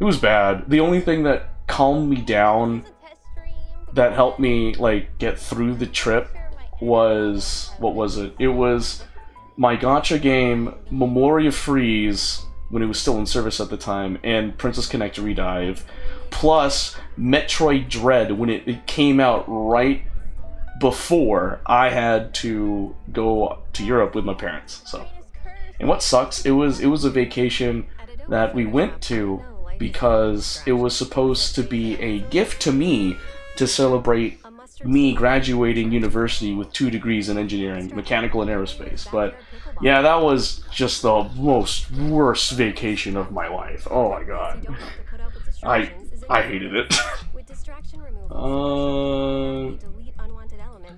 It was bad. The only thing that calmed me down that helped me like get through the trip was what was it? It was my gacha game Memoria Freeze when it was still in service at the time, and Princess Connect Redive, plus Metroid Dread when it, it came out right before I had to go to Europe with my parents. So, and what sucks, it was it was a vacation that we went to because it was supposed to be a gift to me to celebrate me graduating university with two degrees in engineering, mechanical and aerospace. But yeah, that was just the most worst vacation of my life. Oh my god. I I hated it. [laughs] uh,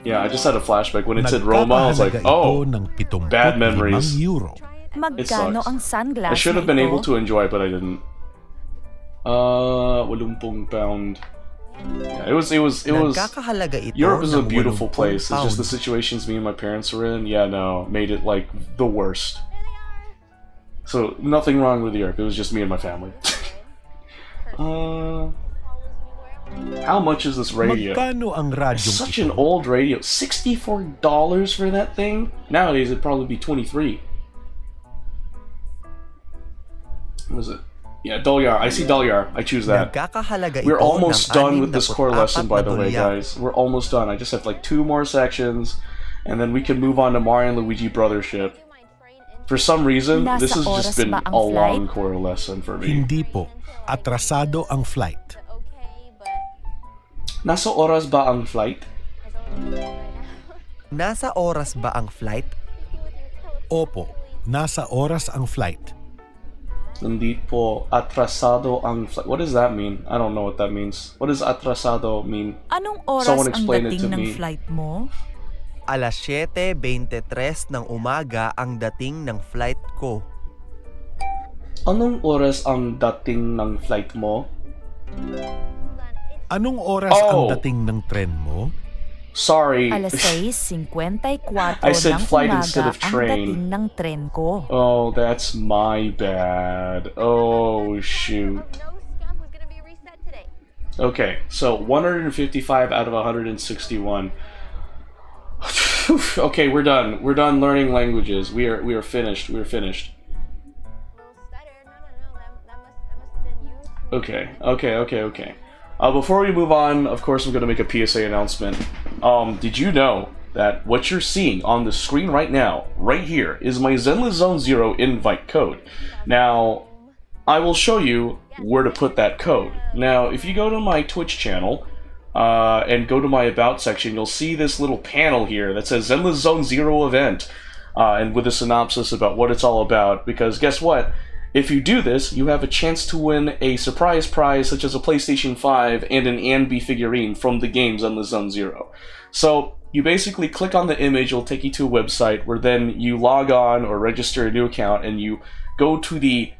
yeah, I just had a flashback when it said Roma. I was like, oh, ito ng 75 bad memories. euro. Magkano sucks. I should have been able to enjoy it, but I didn't. Uh, walumpong pound. Yeah, it was. It was. It was. Europe is a beautiful place. It's just the situations me and my parents were in. Yeah, no, made it like the worst. So nothing wrong with Europe. It was just me and my family. [laughs] uh, how much is this radio? Magkano ang It's such an old radio. Sixty-four dollars for that thing. Nowadays it'd probably be twenty-three. What is it? Yeah, Dolyar. I see Dolyar. I choose that. We're almost done with this core lesson, by the way, guys. We're almost done. I just have like two more sections, and then we can move on to Mario and Luigi Brothership. For some reason, this has just been a long core lesson for me. Hindi po. Atrasado ang flight. Nasa oras ba ang flight? Nasa oras ba ang flight? Opo. Nasa oras ang flight. Hindi po atrasado ang flight. What does that mean? I don't know what that means. What does atrasado mean? Anong oras Someone ang dating to ng me. flight mo? Alas 7.23 ng umaga ang dating ng flight ko. Anong oras ang dating ng flight mo? Anong oras Oh. ang dating ng tren mo? Sorry. Alas 6.54 [laughs] I said flight instead of train. ng tren ko. Oh, that's my bad. Oh, shoot. No scum was gonna be reset today. Okay, so 155 out of 161. [laughs] okay, we're done. We're done learning languages. We are we are finished. We are finished. Little stutter. No, no, no. That, that must that must have been you. Okay, okay, okay, okay. Uh, before we move on, of course, I'm going to make a PSA announcement. Um, did you know that what you're seeing on the screen right now, right here, is my Zenless Zone Zero invite code? Now, I will show you where to put that code. Now, if you go to my Twitch channel, uh, and go to my About section, you'll see this little panel here that says Zenless Zone Zero event, uh, and with a synopsis about what it's all about. Because guess what? If you do this, you have a chance to win a surprise prize such as a PlayStation 5 and an Anby figurine from the game Zenless Zone Zero. So you basically click on the image, it'll take you to a website where then you log on or register a new account and you go to the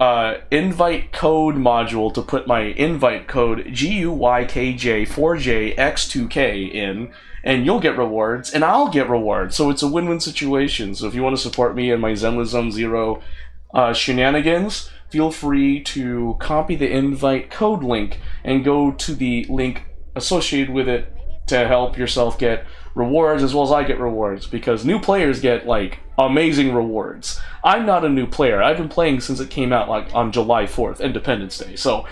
uh, invite code module to put my invite code GUYKJ4JX2K in, and you'll get rewards, and I'll get rewards. So it's a win win situation. So if you want to support me and my Zone Zero uh, shenanigans, feel free to copy the invite code link and go to the link associated with it to help yourself get rewards as well as I get rewards because new players get like amazing rewards. I'm not a new player. I've been playing since it came out like on July 4th, Independence Day. So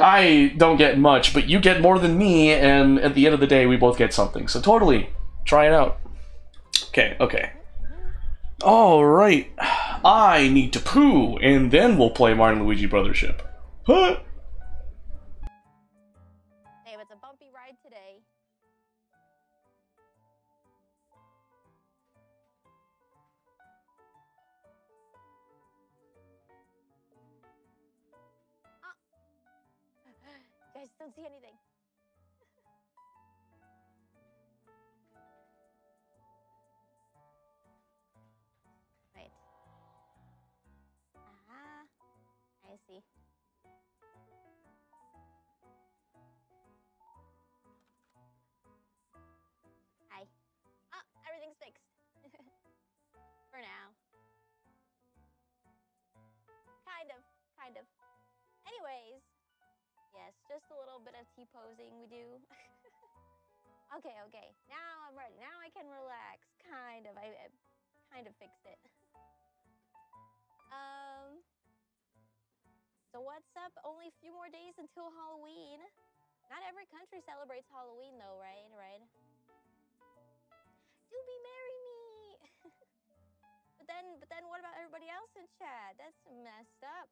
I don't get much, but you get more than me and at the end of the day we both get something. So totally try it out. Okay, okay. All right. I need to poo and then we'll play Mario Luigi Brothership. Huh? Just a little bit of T-posing we do. [laughs] okay, okay. Now I'm ready. Now I can relax. Kind of. I, I kind of fixed it. [laughs] um. So what's up? Only a few more days until Halloween. Not every country celebrates Halloween though, right? Right? Doobie marry me. [laughs] but then but then what about everybody else in chat? That's messed up.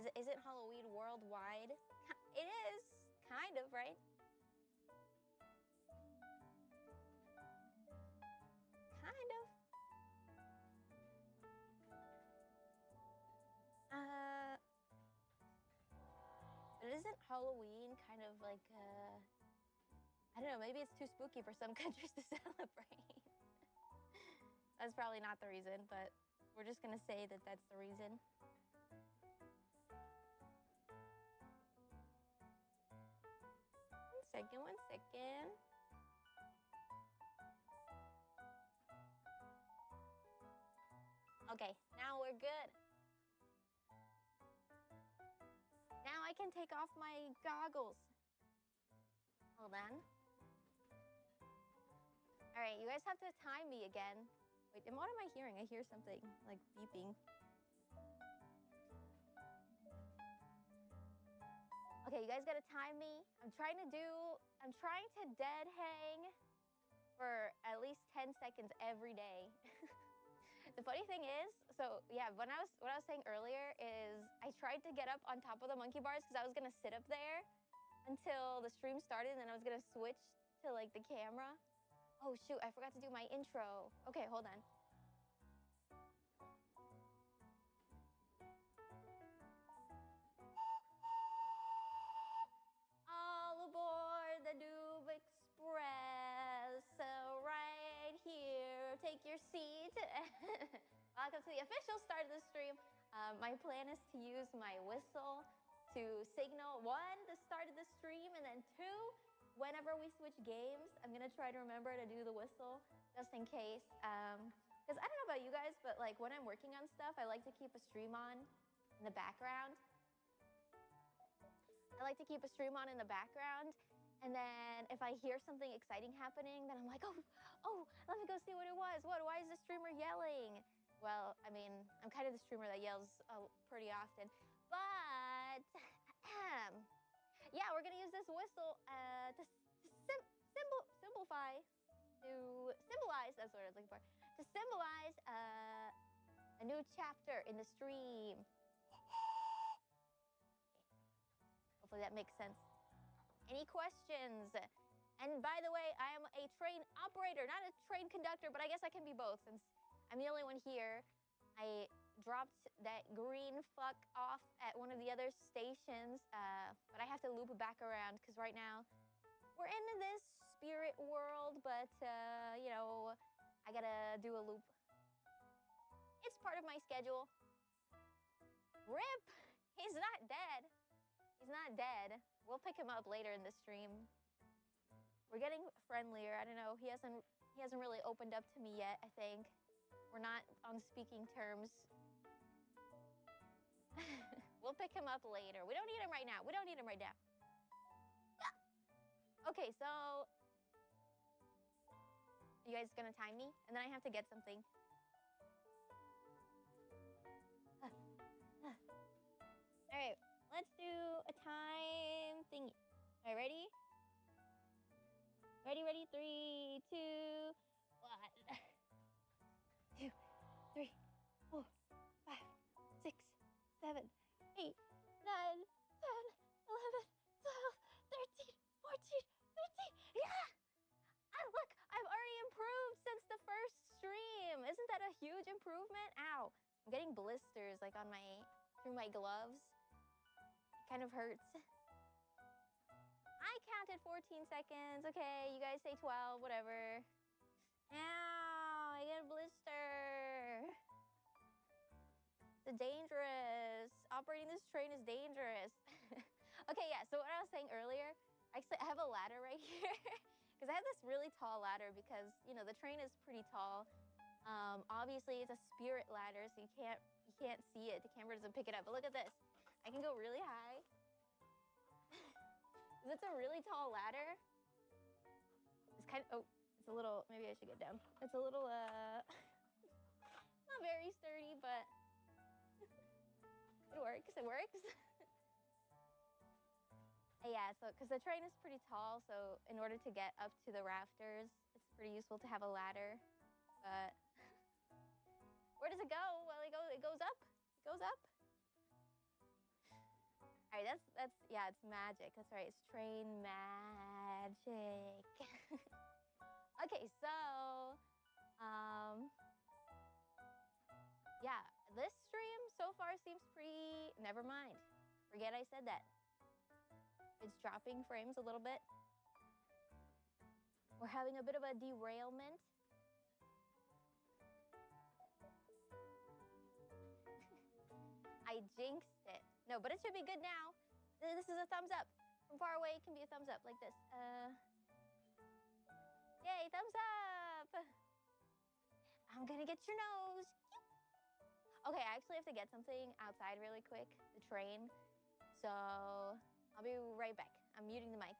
Is it isn't Halloween worldwide? [laughs] It is, kind of, right? Kind of. Uh but isn't Halloween kind of like uh I don't know, maybe it's too spooky for some [laughs] countries to [laughs] celebrate. that's probably not the reason, but we're just gonna say that that's the reason. Second, one second. Okay, now we're good. Now I can take off my goggles. Hold on. All right, you guys have to time me again. Wait, and what am I hearing? I hear something like beeping. Okay, you guys gotta time me. I'm trying to do, I'm trying to dead hang for at least 10 seconds every day. [laughs] the funny thing is, so yeah, when I was what I was saying earlier is I tried to get up on top of the monkey bars because I was gonna sit up there until the stream started, and then I was gonna switch to like the camera. Oh shoot, I forgot to do my intro. Okay, hold on. Take your seat. [laughs] Welcome to the official start of the stream. Um, my plan is to use my whistle to signal one, the start of the stream, and then two, whenever we switch games, I'm gonna try to remember to do the whistle just in case. Because I don't know about you guys, but like when I'm working on stuff, I like to keep a stream on in the background. I like to keep a stream on in the background. And then if I hear something exciting happening, then I'm like, oh, oh, let me go see what it was. What? Why is the streamer yelling? Well, I mean, I'm kind of the streamer that yells uh, pretty often. But, yeah, we're to use this whistle uh, to, to sim- symbol- simplify, to symbolize, that's what I was looking for, to symbolize uh, a new chapter in the stream. [gasps] Hopefully that makes sense. Any questions? And by the way, I am a train operator, not a train conductor, but I guess I can be both since I'm the only one here. I dropped that green fuck off at one of the other stations, uh, but I have to loop back around because right now we're in this spirit world, but uh, you know, I gotta do a loop. It's part of my schedule. Rip! He's not dead. He's not dead. We'll pick him up later in the stream. We're getting friendlier. I don't know. He hasn't he hasn't really opened up to me yet, I think. We're not on speaking terms. [laughs] we'll pick him up later. We don't need him right now. We don't need him right now. Ah! Okay, so you guys gonna time me? And then I have to get something. [sighs] [sighs] [sighs] All right, let's do a time thingy. All right, ready? Ready, ready, three, two, one. [laughs] Two, three, four, five, six, seven, eight, nine, ten, eleven, twelve, thirteen, fourteen, fifteen. Yeah! Ah, look, I've already improved since the first stream. Isn't that a huge improvement? Ow. I'm getting blisters like on my through my gloves. It kind of hurts. [laughs] Counted 14 seconds. Okay, you guys say 12, whatever. Ow, I get a blister. It's dangerous. Operating this train is dangerous. [laughs] okay, yeah, so what I was saying earlier, actually I have a ladder right [laughs] here. Because I have this really tall ladder because, you know, the train is pretty tall. Um, obviously it's a spirit ladder, so you can't you can't see it. The camera doesn't pick it up. But look at this. I can go really high. It's a really tall ladder. It's kind of, oh, it's a little, maybe I should get down. It's a little, uh, [laughs] not very sturdy, but [laughs] it works, it works. [laughs] yeah, so, because the train is pretty tall, so in order to get up to the rafters, it's pretty useful to have a ladder. But where does it go? Well, it goes, it goes up. It goes up. All right, that's that's yeah, it's magic. That's right. It's train magic. [laughs] okay, so um yeah, this stream so far seems pretty never mind. Forget I said that. It's dropping frames a little bit. We're having a bit of a derailment. [laughs] I jinxed it. No, but it should be good now. This is a thumbs up. From far away, it can be a thumbs up like this. Uh, yay, thumbs up! I'm gonna get your nose. Okay, I actually have to get something outside really quick, the train. So I'll be right back. I'm muting the mic.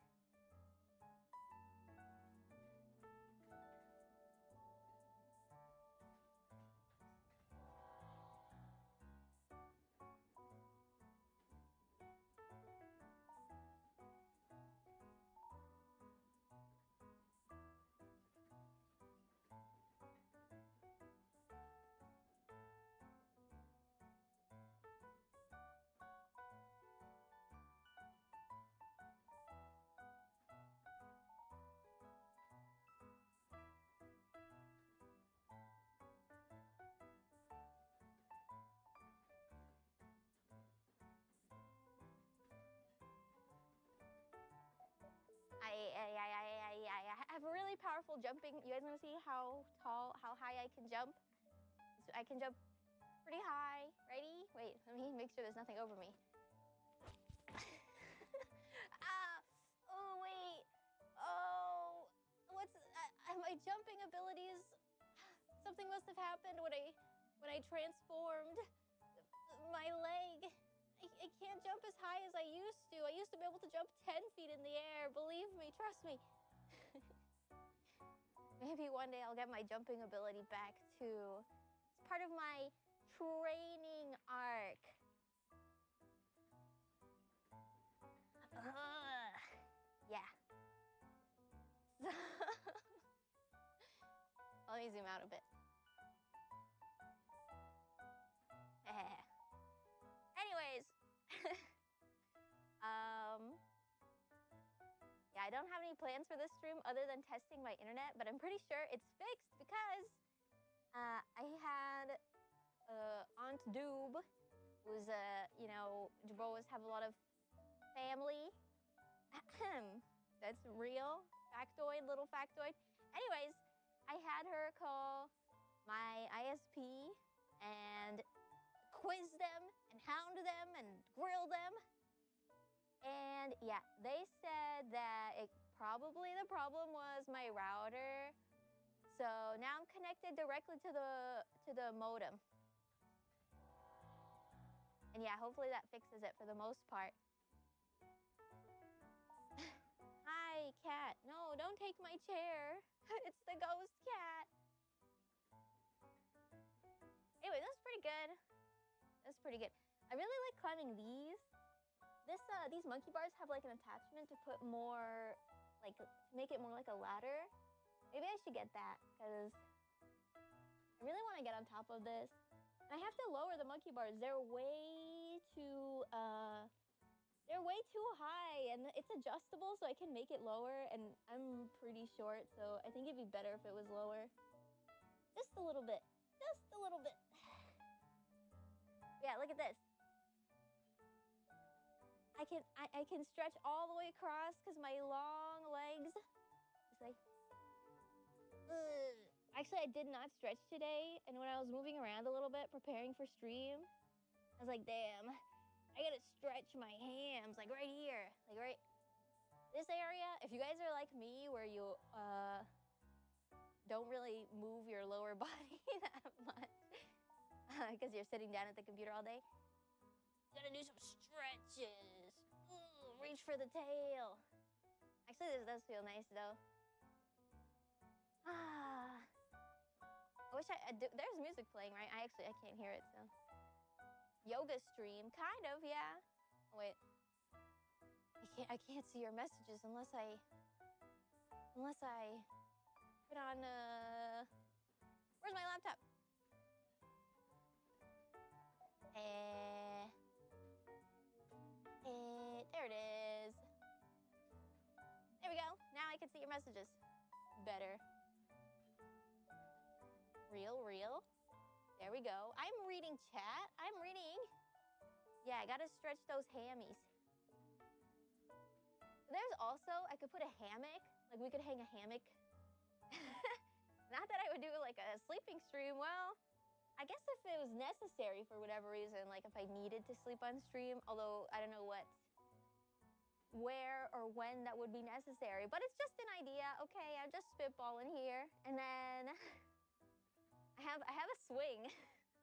Have really powerful jumping. You guys want to see how tall, how high I can jump? So I can jump pretty high. Ready? Wait, let me make sure there's nothing over me. [laughs] ah! Oh wait! Oh, what's uh, my jumping abilities? Something must have happened when I when I transformed my leg. I, I can't jump as high as I used to. I used to be able to jump 10 feet in the air. Believe me, trust me. Maybe one day I'll get my jumping ability back too. It's part of my training arc. Ugh. Yeah. [laughs] Let me zoom out a bit. I don't have any plans for this stream other than testing my internet, but I'm pretty sure it's fixed because uh, I had uh, Aunt Doob, who's uh, you know, Jerboas have a lot of family. [clears throat] That's real. Factoid, little factoid. Anyways, I had her call my ISP and quiz them and hound them and grill them. And yeah, they said that it probably the problem was my router. So now I'm connected directly to the to the modem. And yeah, hopefully that fixes it for the most part. [laughs] Hi, cat. No, don't take my chair. [laughs] it's the ghost cat. Anyway, that's pretty good. That's pretty good. I really like climbing these. This uh, these monkey bars have like an attachment to put more, like to make it more like a ladder. Maybe I should get that because I really want to get on top of this. And I have to lower the monkey bars. They're way too uh, they're way too high and it's adjustable so I can make it lower and I'm pretty short so I think it'd be better if it was lower. Just a little bit. Just a little bit. [sighs] yeah, look at this. I can I, I can stretch all the way across because my long legs. It's like Ugh. Actually, I did not stretch today, and when I was moving around a little bit preparing for stream, I was like, damn, I gotta stretch my hams, like right here, like right this area. If you guys are like me, where you uh don't really move your lower [laughs] body that much because you're sitting down at the computer all day, gotta do some stretches. Reach for the tail. Actually, this does feel nice though. Ah. I wish I, I do, there's music playing, right? I actually I can't hear it, so. Yoga stream, kind of, yeah. Oh, wait. I can't I can't see your messages unless I unless I put on uh Where's my laptop? See your messages better. Real, real. There we go. I'm reading chat. I'm reading. Yeah, I gotta stretch those hammies. There's also, I could put a hammock. Like we could hang a hammock. [laughs] Not that I would do like a sleeping stream. Well, I guess if it was necessary for whatever reason, like if I needed to sleep on stream, although I don't know what, where or when that would be necessary. But it's just an idea. Okay, I'm just spitballing here. And then [laughs] I have I have a swing.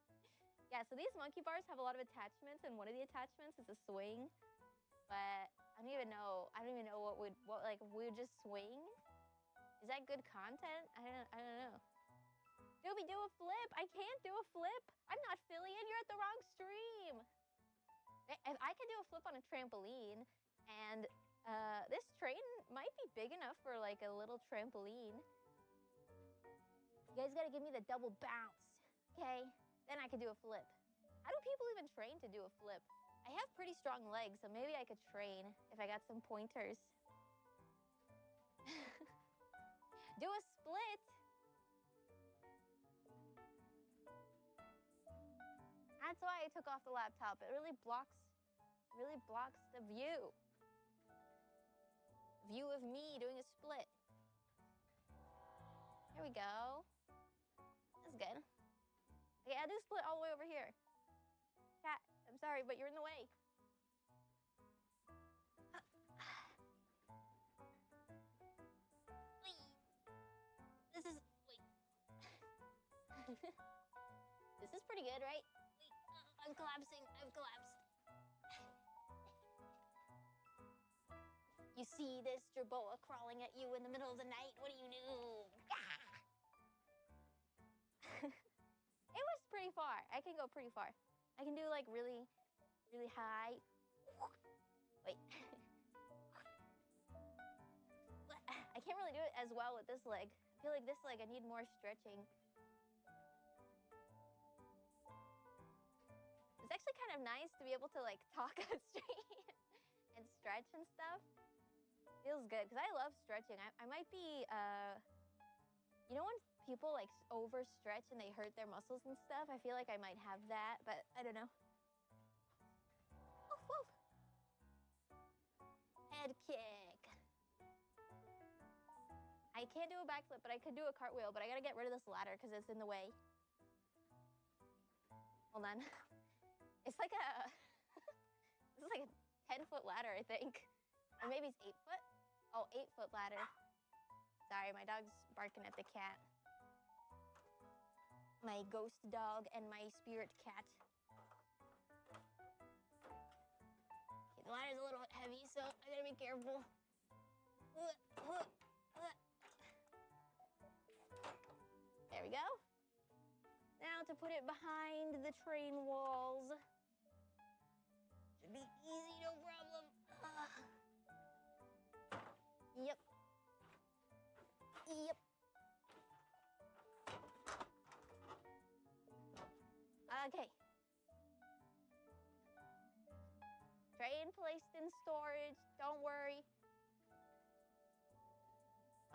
[laughs] yeah, so these monkey bars have a lot of attachments, and one of the attachments is a swing. But I don't even know. I don't even know what would what like we would just swing. Is that good content? I don't I don't know. Doobie, do a flip. I can't do a flip. I'm not Fillion. You're at the wrong stream. If I could do a flip on a trampoline, and uh, this train might be big enough for like a little trampoline. You guys gotta give me the double bounce, okay? Then I could do a flip. How do people even train to do a flip? I have pretty strong legs, so maybe I could train if I got some pointers. [laughs] do a split. That's why I took off the laptop. It really blocks, really blocks the view. View of me doing a split. Here we go. That's good. Okay, I'll do split all the way over here. Cat, I'm sorry, but you're in the way. [gasps] This is, wait. [laughs] this is pretty good, right? Wait, uh, I'm collapsing, I've collapsed. You see this jerboa crawling at you in the middle of the night, what do you do? [laughs] It was pretty far. I can go pretty far. I can do like really, really high. Wait. [laughs] I can't really do it as well with this leg. I feel like this leg, I need more stretching. It's actually kind of nice to be able to like [laughs] talk on and stretch and stuff. Feels good because I love stretching. I, I might be, uh, you know, when people like overstretch and they hurt their muscles and stuff. I feel like I might have that, but I don't know. Woof, woof. Head kick. I can't do a backflip, but I could do a cartwheel. But I gotta get rid of this ladder because it's in the way. Hold on. [laughs] It's like a. [laughs] this is like a ten foot ladder, I think, or maybe it's eight foot. Oh, eight foot ladder. Sorry, my dog's barking at the cat. My ghost dog and my spirit cat. Okay, the ladder's a little heavy, so I gotta be careful. There we go. Now to put it behind the train walls. Should be easy, no problem. Yep. Yep. Okay. Train placed in storage. Don't worry.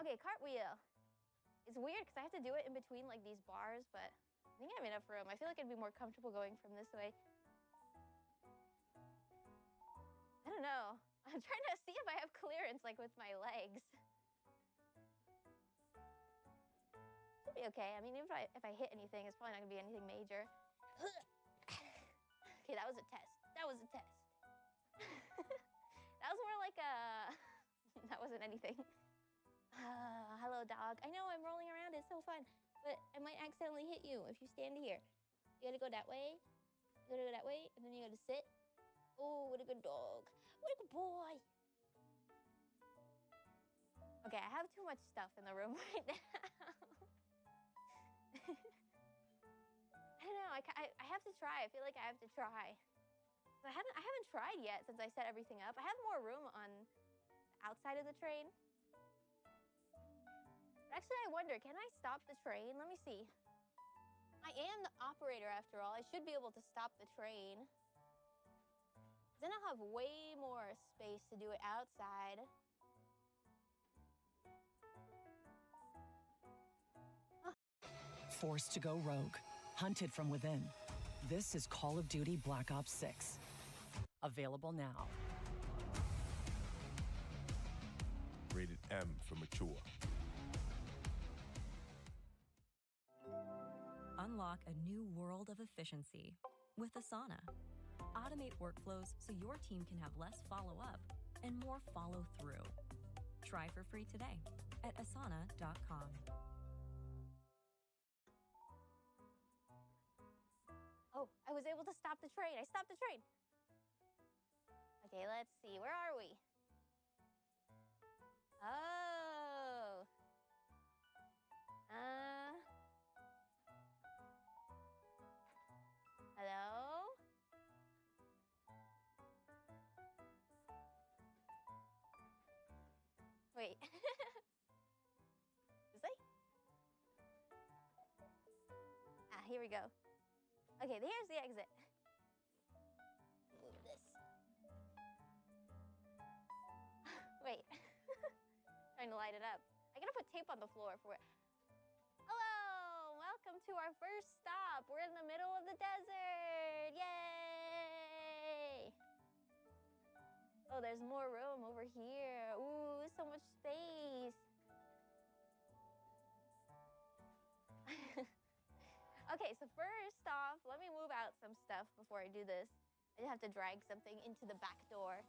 Okay, cartwheel. It's weird because I have to do it in between like these bars, but I think I have enough room. I feel like I'd be more comfortable going from this way. I don't know. I'm trying to see if I have clearance like with my legs. Should be okay. I mean, even if I if I hit anything, it's probably not gonna be anything major. [laughs] okay, that was a test. That was a test. [laughs] that was more like a. [laughs] that wasn't anything. Uh, [sighs] hello, dog. I know I'm rolling around. It's so fun, but I might accidentally hit you if you stand here. You gotta go that way. You gotta go that way, and then you gotta sit. Oh, what a good dog. Good boy. Okay, I have too much stuff in the room [laughs] right now. I don't know. I, I, I have to try. I feel like I have to try. I haven't I haven't tried yet since I set everything up. I have more room on the outside of the train. Actually, I wonder, can I stop the train? Let me see. I am the operator after all. I should be able to stop the train. Then I'll have way more space to do it outside. Forced to go rogue, hunted from within. This is Call of Duty Black Ops 6. Available now. Rated M for mature. Unlock a new world of efficiency with Asana. Automate workflows so your team can have less follow up and more follow through. Try for free today at asana.com. Oh, I was able to stop the train. I stopped the train. Okay, let's see. Where are we? Oh. Uh. Wait. [laughs] This way? Ah, here we go. Okay, here's the exit. Move this. [sighs] Wait. [laughs] Trying to light it up. I gotta put tape on the floor for it. Hello! Welcome to our first stop. We're in the middle of the desert. Yay! Oh, there's more room over here. Ooh, so much space. [laughs] Okay, so first off, let me move out some stuff before I do this. I have to drag something into the back door.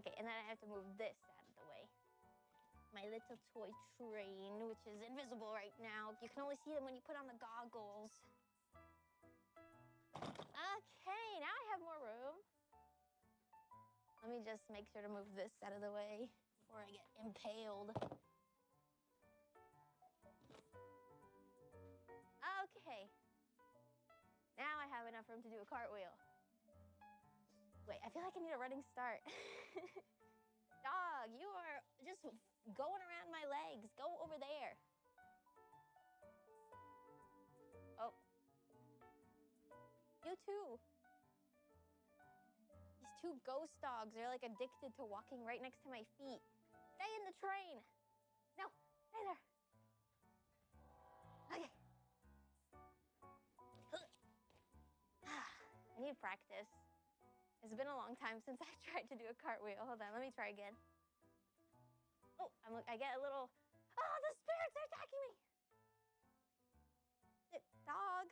Okay, and then I have to move this out. My little toy train, which is invisible right now. You can only see them when you put on the goggles. Okay, now I have more room. Let me just make sure to move this out of the way before I get impaled. Okay. Now I have enough room to do a cartwheel. Wait, I feel like I need a running start. [laughs] Dog, you are just going around my legs. Go over there. Oh. You too. These two ghost dogs they are like addicted to walking right next to my feet. Stay in the train. No, stay there. Okay. [sighs] I need practice. It's been a long time since I [laughs] tried to do a cartwheel. Hold on, let me try again. Oh, I'm, I get a little. Oh, the spirits are attacking me! Dog.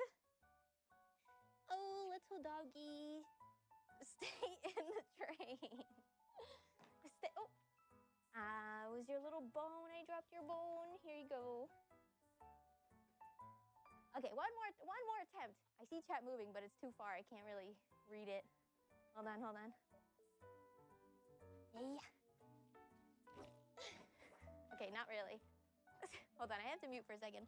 Oh, little doggy. Stay [laughs] in the train. Stay. Oh. Ah, was your little bone. I dropped your bone. Here you go. Okay, one more one more attempt. I see chat moving, but it's too far. I can't really read it. Hold on, hold on. Yeah. Okay, not really. [laughs] hold on, I have to mute for a second.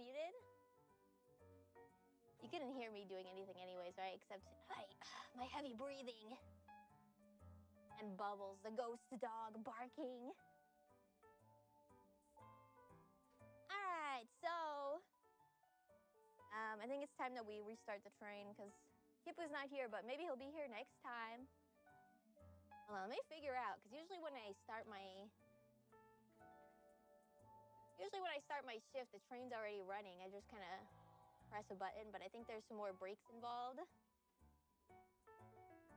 Muted? You couldn't hear me doing anything anyways, right? Except my, [sighs] my heavy breathing. And Bubbles, the ghost dog, barking. Alright, so... Um, I think it's time that we restart the train, because Kipu's not here, but maybe he'll be here next time. On, let me figure out, because usually when I start my Usually when I start my shift, the train's already running. I just kind of press a button, but I think there's some more brakes involved.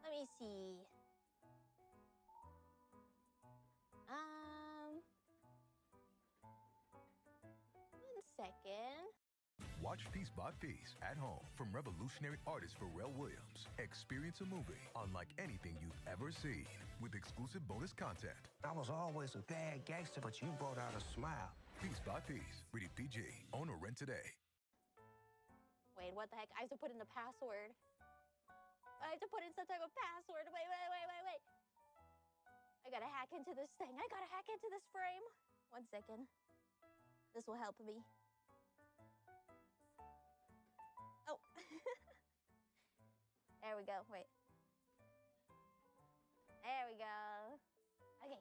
Let me see. Um, one second. Watch Piece by Piece at home from revolutionary artist Pharrell Williams. Experience a movie unlike anything you've ever seen with exclusive bonus content. I was always a bad gangster, but you brought out a smile. Piece by Piece. Rated PG. Own or rent today. Wait, what the heck? I have to put in the password. I have to put in some type of password. Wait, wait, wait, wait, wait. I gotta hack into this thing. I gotta hack into this frame. One second. This will help me. Oh. [laughs] there we go. Wait. There we go. Okay.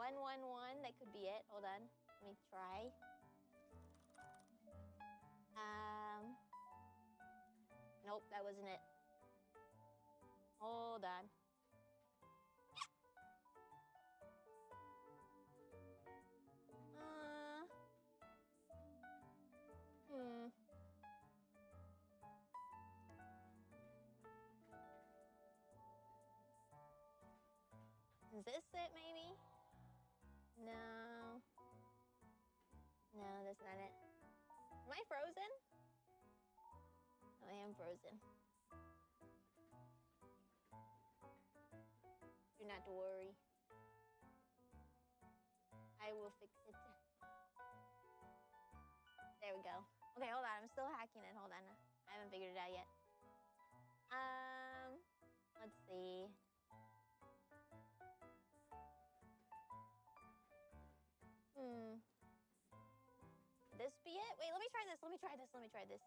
111, that could be it. Hold on. Me try. Um. Nope, that wasn't it. Hold on. Uh. Hmm. Is this it, maybe? That's not it. Am I frozen? Oh, I am frozen. Do not to worry. I will fix it. There we go. Okay, hold on. I'm still hacking it. Hold on. I haven't figured it out yet. Um, let's see. Wait, let me try this. Let me try this. Let me try this.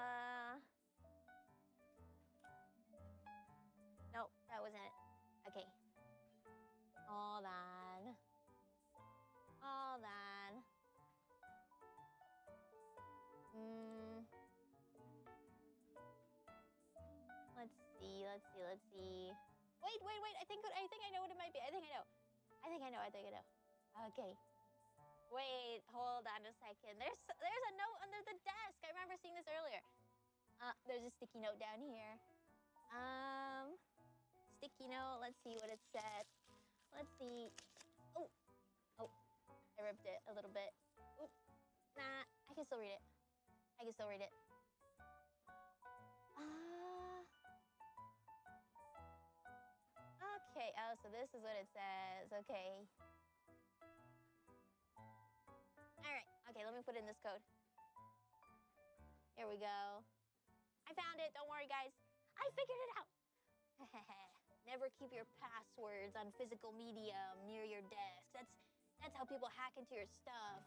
Uh. Nope, that wasn't it. Okay. Hold on. Hold on. Hmm. Let's see. Let's see. Let's see. Wait, wait, wait. I think I think I know what it might be. I think I know. I think I know. I think I know. Okay. Wait. hold on a second. There's there's a note under the desk. I remember seeing this earlier. Uh, there's a sticky note down here. Um, sticky note. Let's see what it said. Let's see. Oh, oh, I ripped it a little bit. Nah, I can still read it. I can still read it. Uh, okay. Oh, so this is what it says. Okay. Okay, let me put in this code. Here we go. I found it. Don't worry, guys. I figured it out. [laughs] Never keep your passwords on physical medium near your desk. That's that's how people hack into your stuff.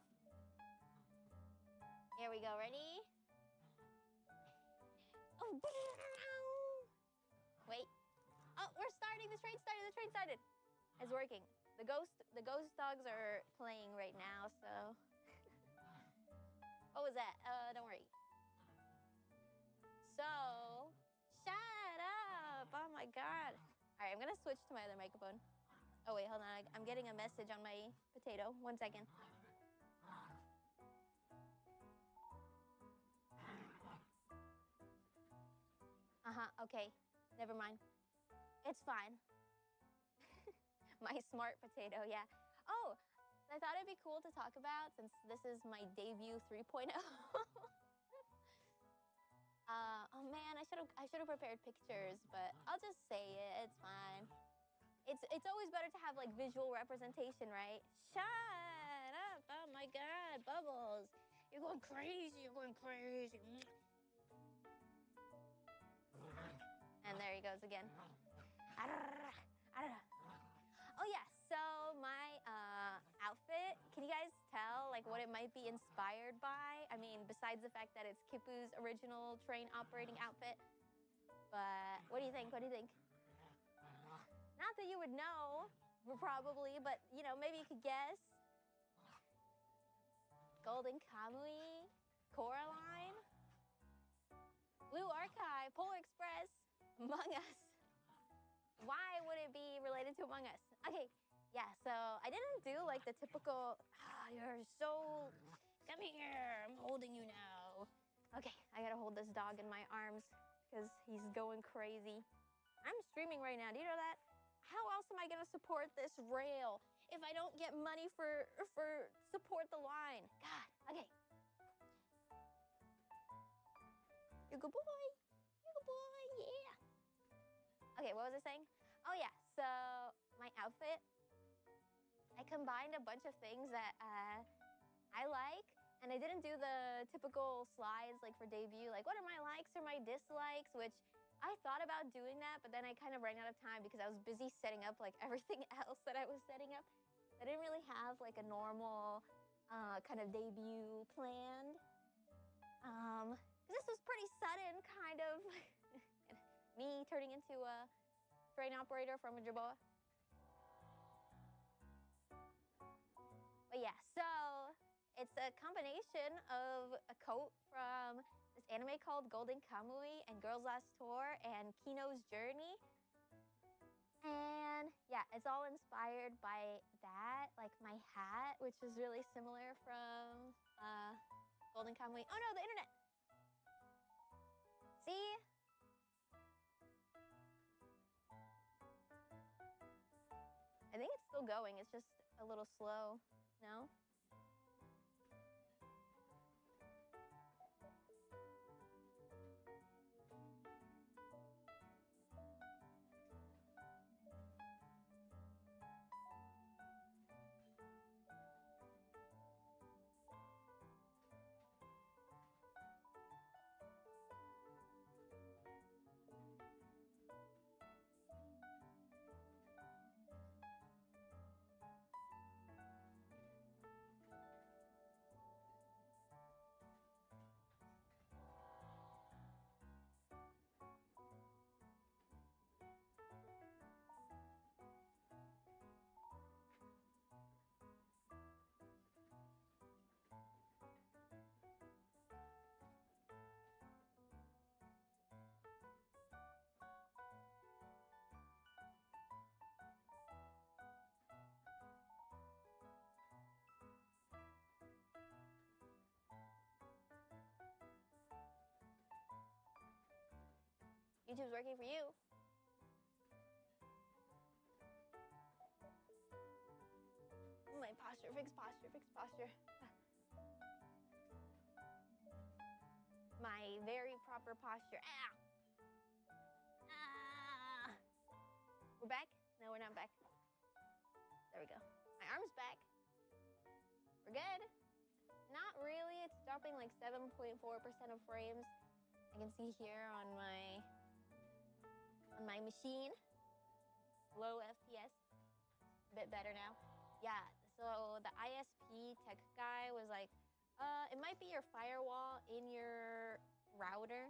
Here we go. Ready? [laughs] Oh, wait. Oh, we're starting. The train started. The train started. It's working. The ghost the ghost dogs are playing right now, so what was that? Uh, don't worry. So, shut up! Oh my god. All right, I'm gonna switch to my other microphone. Oh wait, hold on. I- I'm getting a message on my potato. One second. Uh huh. Okay. Never mind. It's fine. [laughs] my smart potato. Yeah. Oh, I thought it'd be cool to talk about since this is my debut 3.0. [laughs] uh, oh man, I should have I should have prepared pictures, but I'll just say it. It's fine. It's it's always better to have like visual representation, right? Shut up! Oh my God, Bubbles, you're going crazy. You're going crazy. And there he goes again. Oh can you guys tell like what it might be inspired by? I mean, besides the fact that it's Kipu's original train operating outfit. But what do you think? What do you think? Not that you would know, probably, but you know, maybe you could guess. Golden Kamui, Coraline, Blue Archive, Polar Express, Among Us. Why would it be related to Among Us? Okay, yeah, so I didn't do like the typical, ah, you're so, come here, I'm holding you now. Okay, I gotta hold this dog in my arms because he's going crazy. I'm streaming right now, do you know that? How else am I gonna support this rail if I don't get money for, for support the line? God, okay. you're good boy, you're good boy, yeah. Okay, what was I saying? Oh yeah, so my outfit, I combined a bunch of things that uh, I like, and I didn't do the typical slides like for debut, like what are my likes or my dislikes, which I thought about doing that, but then I kind of ran out of time because I was busy setting up like [laughs] everything else that I was setting up. I didn't really have like a normal uh, kind of debut planned. Um, this was pretty sudden, kind of. [laughs] me turning into a train operator from a Jerboa. But yeah, so it's a combination of a coat from this anime called Golden Kamui and Girls Last Tour and Kino's Journey. And yeah, it's all inspired by that, like my hat, which is really similar from uh, Golden Kamui. Oh no, the internet! See? I think it's still going. It's just a little slow. No? YouTube's working for you. My posture, fix posture, fix posture. My very proper posture. Ow! Ah! We're back? No, we're not back. There we go. My arm's back. We're good. Not really. It's dropping like 7.4% of frames. I can see here on my on my machine. Low FPS. A bit better now. Yeah, so the ISP tech guy was like, uh, it might be your firewall in your router.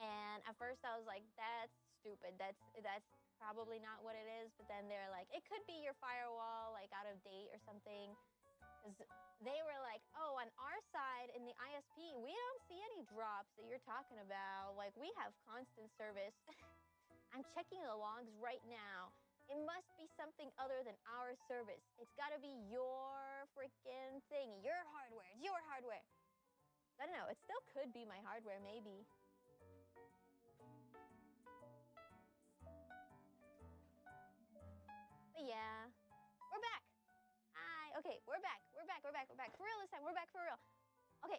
And at first I was like, that's stupid. That's that's probably not what it is. But then they're like, it could be your firewall, like out of date or something. Because they were like, oh, on our side in the ISP, we don't see any drops that you're talking about. Like, we have constant service. [laughs] I'm checking the logs right now. It must be something other than our service. It's gotta be your freaking thing, your hardware. It's your hardware. I don't know. It still could be my hardware, maybe. But yeah, We're back. We're back. For real this time. We're back for real. Okay.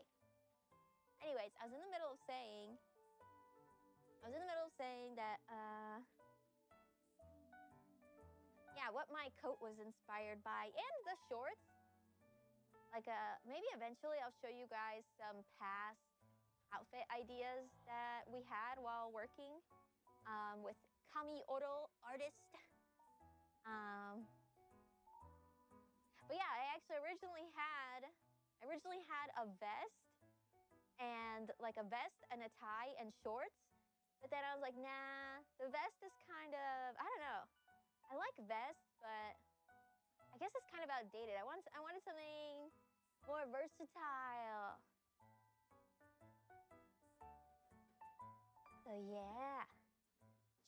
Anyways, I was in the middle of saying. I was in the middle of saying that. uh Yeah, what my coat was inspired by, and the shorts. Like, uh, maybe eventually I'll show you guys some past outfit ideas that we had while working um, with Kami Oro artist. Um, but yeah, I actually originally had, I originally had a vest and like a vest and a tie and shorts. But then I was like, nah, the vest is kind of, I don't know. I like vests, but I guess it's kind of outdated. I want, I wanted something more versatile. So yeah,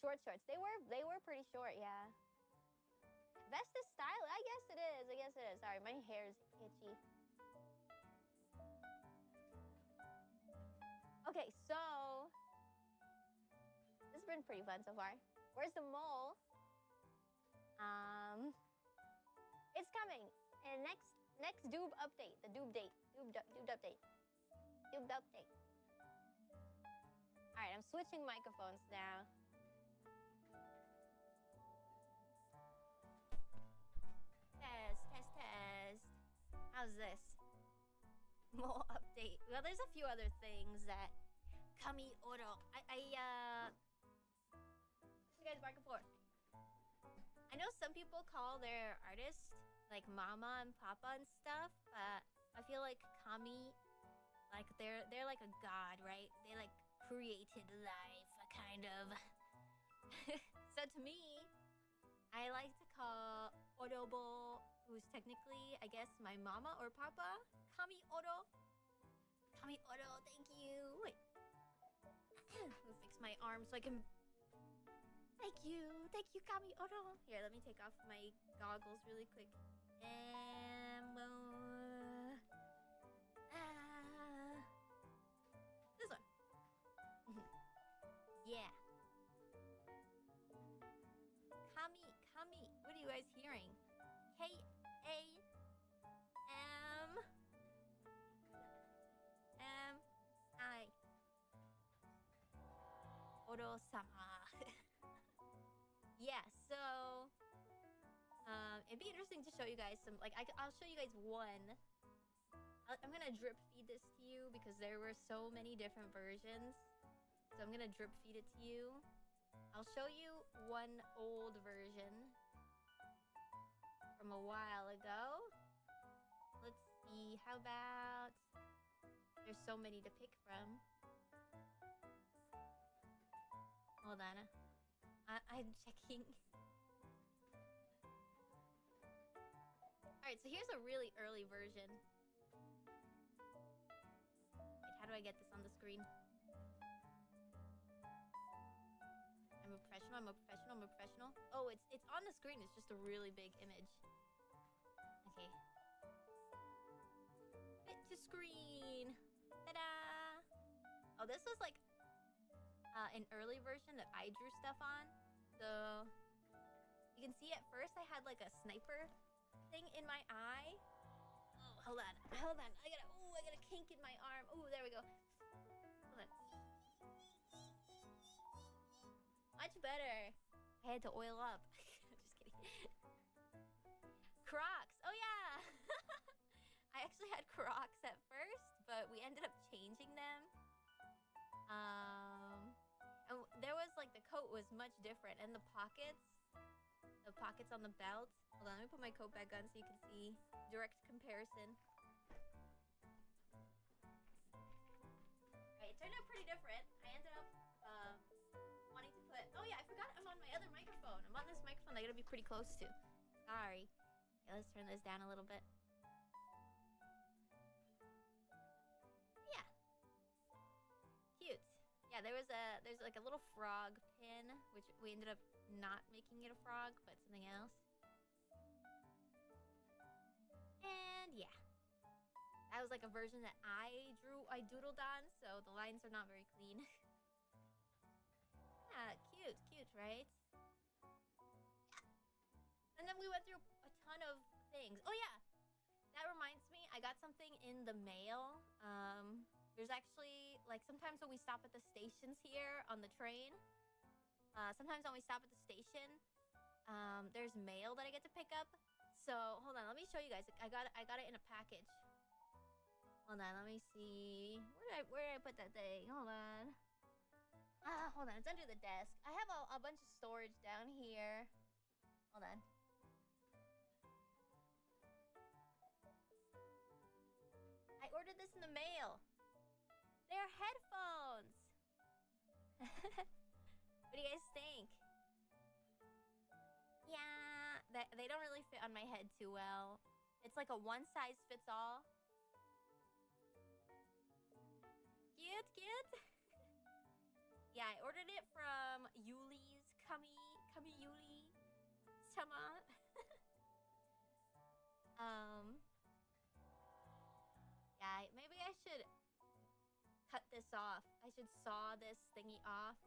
short shorts. They were, they were pretty short, yeah. Vest is style? I guess it is. I guess it is. Sorry, my hair is itchy. Okay, so this has been pretty fun so far. Where's the mole? Um, it's coming. And next next Doob update, the Doob date, Doob Doob update, Doob update. All right, I'm switching microphones now. How's this? More update. Well, there's a few other things that Kami Oro. I, I, uh. You guys back and forth. I know some people call their artists like Mama and Papa and stuff, but I feel like Kami, like they're they're like a god, right? They like created life, kind of. [laughs] so to me, I like to call Orobo, who's technically, I guess, my mama or papa, Kami Oro. Kami Oro, thank you. Wait. [clears throat] me fix my arm so I can. Thank you. Thank you, Kami Oro. Here, let me take off my goggles really quick. And. Oro-sama. [laughs] yeah, so um, it'd be interesting to show you guys some. Like, I, I'll show you guys one. I, I'm gonna drip feed this to you because there were so many different versions. So I'm gonna drip feed it to you. I'll show you one old version from a while ago. Let's see, how about... There's so many to pick from. Hold on. I I'm checking. Alright, so here's a really early version. Wait, how do I get this on the screen? I'm a professional, I'm a professional, I'm a professional. Oh, it's it's on the screen, it's just a really big image. Okay. Fit to screen! Ta-da! Oh, this was like... uh, an early version that I drew stuff on. So you can see at first I had like a sniper thing in my eye. Oh, hold on, hold on. I gotta, oh, I got a kink in my arm. Oh, there we go. Hold on. Much better. I had to oil up. [laughs] Just kidding. Crocs. Oh yeah. [laughs] I actually had Crocs at first, but we ended up changing them. Um, there was like the coat was much different, and the pockets, the pockets on the belt. Hold on, let me put my coat back on so you can see direct comparison. Right, it turned out pretty different. I ended up um, wanting to put. Oh yeah, I forgot I'm on my other microphone. I'm on this microphone. I gotta be pretty close to. Sorry. Okay, let's turn this down a little bit. Yeah, there was a there's like a little frog pin, which we ended up not making it a frog, but something else. And yeah. That was like a version that I drew, I doodled on, so the lines are not very clean. [laughs] yeah, cute, cute, right? And then we went through a ton of things. Oh yeah, that reminds me, I got something in the mail. Um, there's actually like sometimes when we stop at the stations here on the train, uh, sometimes when we stop at the station, um, there's mail that I get to pick up. So hold on, let me show you guys. I got I got it in a package. Hold on, let me see. Where did I where did I put that thing? Hold on. Ah, hold on, it's under the desk. I have a, a bunch of storage down here. Hold on. I ordered this in the mail. They're headphones. [laughs] what do you guys think? Yeah, that they don't really fit on my head too well. It's like a one size fits all. Cute, cute. [laughs] yeah, I ordered it from Yuli's Kami Kami Yuli Sama. [laughs] um Yeah, maybe I should this off. I should saw this thingy off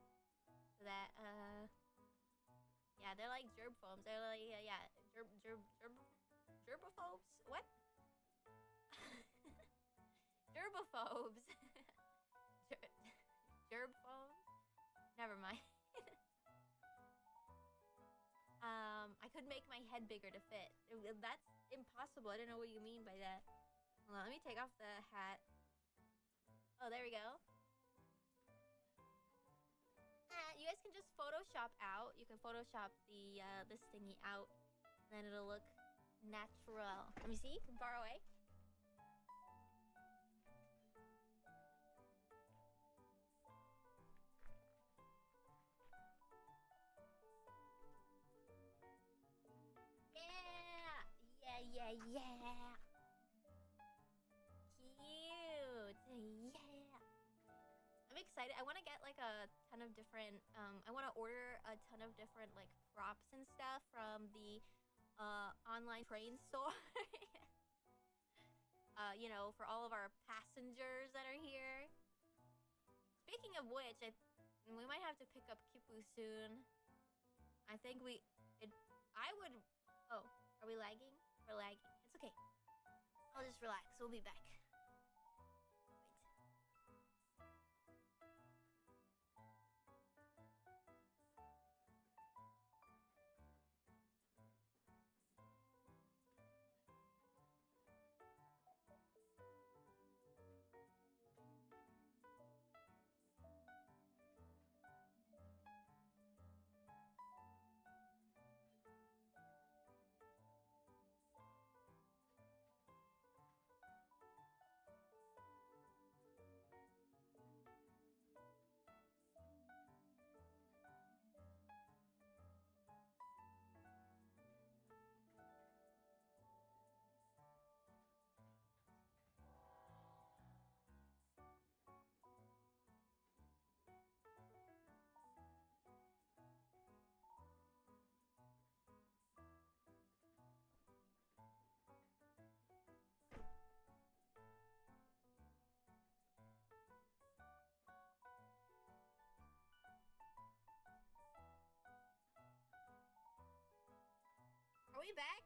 so that uh yeah, they're like gerb foams. They're like yeah, yeah gerb gerb gerb gerbophobes. What? [laughs] Gerbophobes. [laughs] Ger gerb foams. Never mind. [laughs] um, I could make my head bigger to fit. That's impossible. I don't know what you mean by that. Let me take off the hat. Oh, there we go. Uh, you guys can just Photoshop out. You can Photoshop the uh, this thingy out. Then it'll look natural. Let me see. From far away. Yeah! Yeah, yeah, yeah! Excited. I want to get like a ton of different, um, I want to order a ton of different like props and stuff from the uh, online train store. [laughs] uh, you know, for all of our passengers that are here. Speaking of which, I, we might have to pick up Kipu soon. I think we, it, I would Oh, are we lagging? We're lagging. It's okay. I'll just relax. We'll be back. Are back?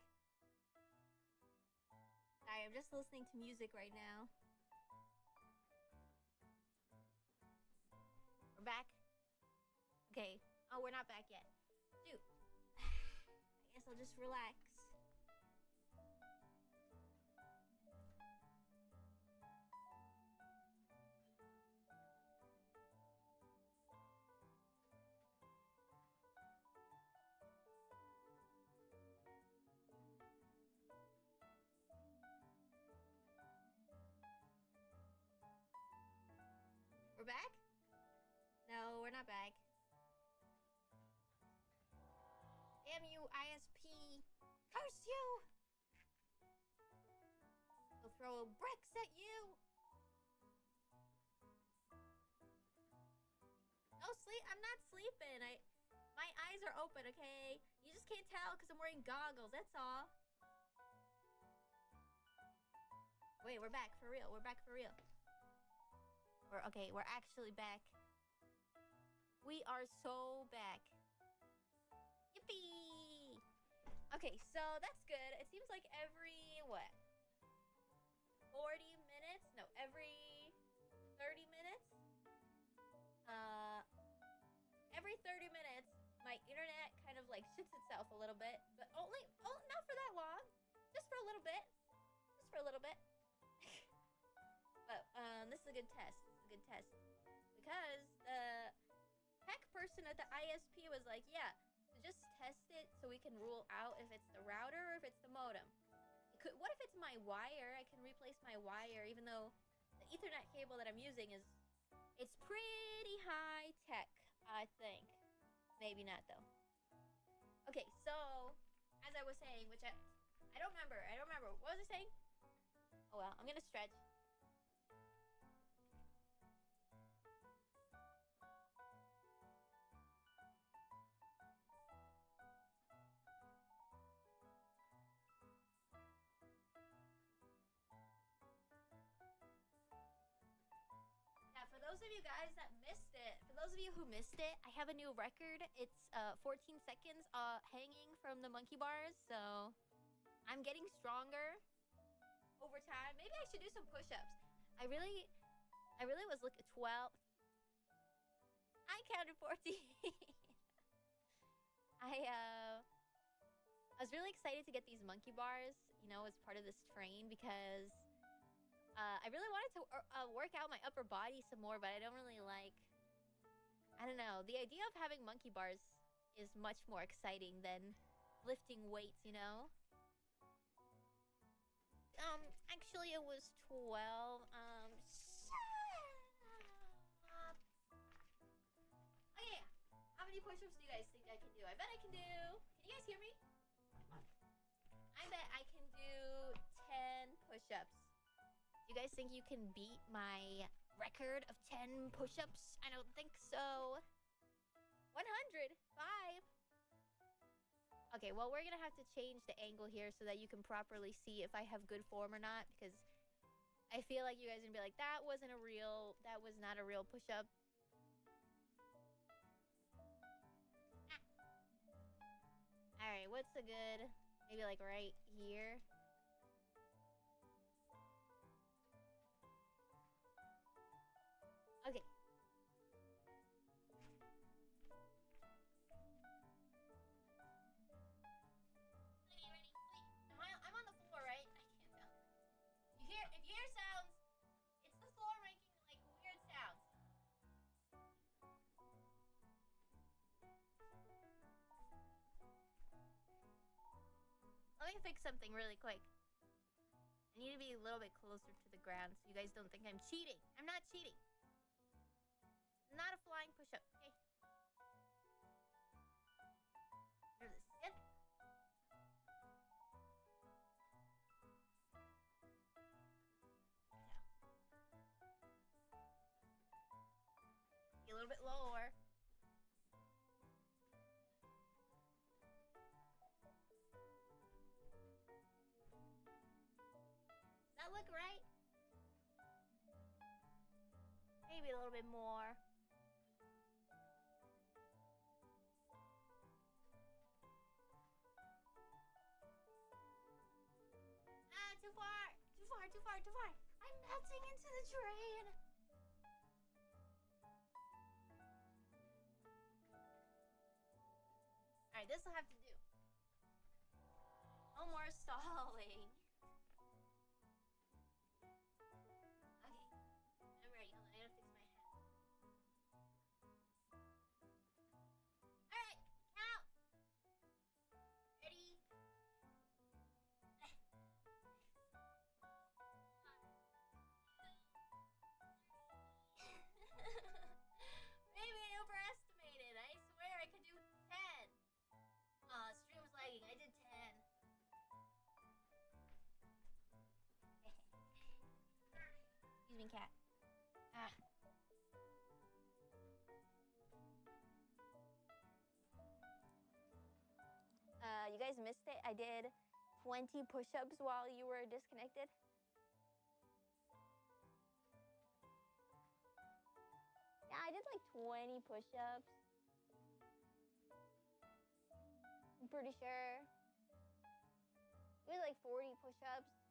Sorry, I'm just listening to music right now. We're back. Okay. Oh, we're not back yet. Shoot. [sighs] I guess I'll just relax. Not back. Damn you, ISP! Curse you! We'll throw bricks at you! No sleep. I'm not sleeping. I, my eyes are open. Okay, you just can't tell because I'm wearing goggles. That's all. Wait, we're back for real. We're back for real. We're okay. We're actually back. We are so back. Yippee! Okay, so that's good. It seems like every what? 40 minutes? No, every 30 minutes? Uh every 30 minutes my internet kind of like shits itself a little bit, but only oh not for that long. Just for a little bit. Just for a little bit. [laughs] but um this is a good test. This is a good test. Because the person at the ISP was like, yeah, just test it so we can rule out if it's the router or if it's the modem. It could, what if it's my wire? I can replace my wire even though the Ethernet cable that I'm using is it's pretty high tech, I think. Maybe not though. Okay, so as I was saying, which I I don't remember. I don't remember. What was I saying? Oh well, I'm gonna stretch. You guys that missed it, for those of you who missed it, I have a new record. It's uh, 14 seconds uh, hanging from the monkey bars, so I'm getting stronger over time. Maybe I should do some push-ups. I really, I really was looking 12. I counted 14. [laughs] I uh, I was really excited to get these monkey bars, you know, as part of this train because uh, I really wanted to uh, work out my upper body some more, but I don't really like. I don't know. The idea of having monkey bars is much more exciting than lifting weights, you know? Um, actually, it was 12. Um. Oh. How many push ups do you guys think I can do? I bet I can do. Can you guys hear me? I bet I can do 10 push ups. Do you guys think you can beat my record of 10 push-ups? I don't think so. 100. 5. Okay, well, we're gonna have to change the angle here so that you can properly see if I have good form or not, because I feel like you guys are gonna be like, that wasn't a real, that was not a real push-up. Ah. Alright, what's a good, maybe like right here? Okay. I'm on the floor, right? I can't tell. You hear, if you hear sounds, it's the floor making like weird sounds. Let me fix something really quick. I need to be a little bit closer to the ground so you guys don't think I'm cheating. I'm not cheating. Not a flying push-up. Okay. There's a. Be a little bit lower. Does that look right? Maybe a little bit more. Too far, too far. I'm melting into the train. All right, this will have to do. No more stalling. Cat. Ah. Uh, you guys missed it. I did 20 push-ups while you were disconnected. Yeah, I did like 20 push-ups. I'm pretty sure. It was like 40 push-ups.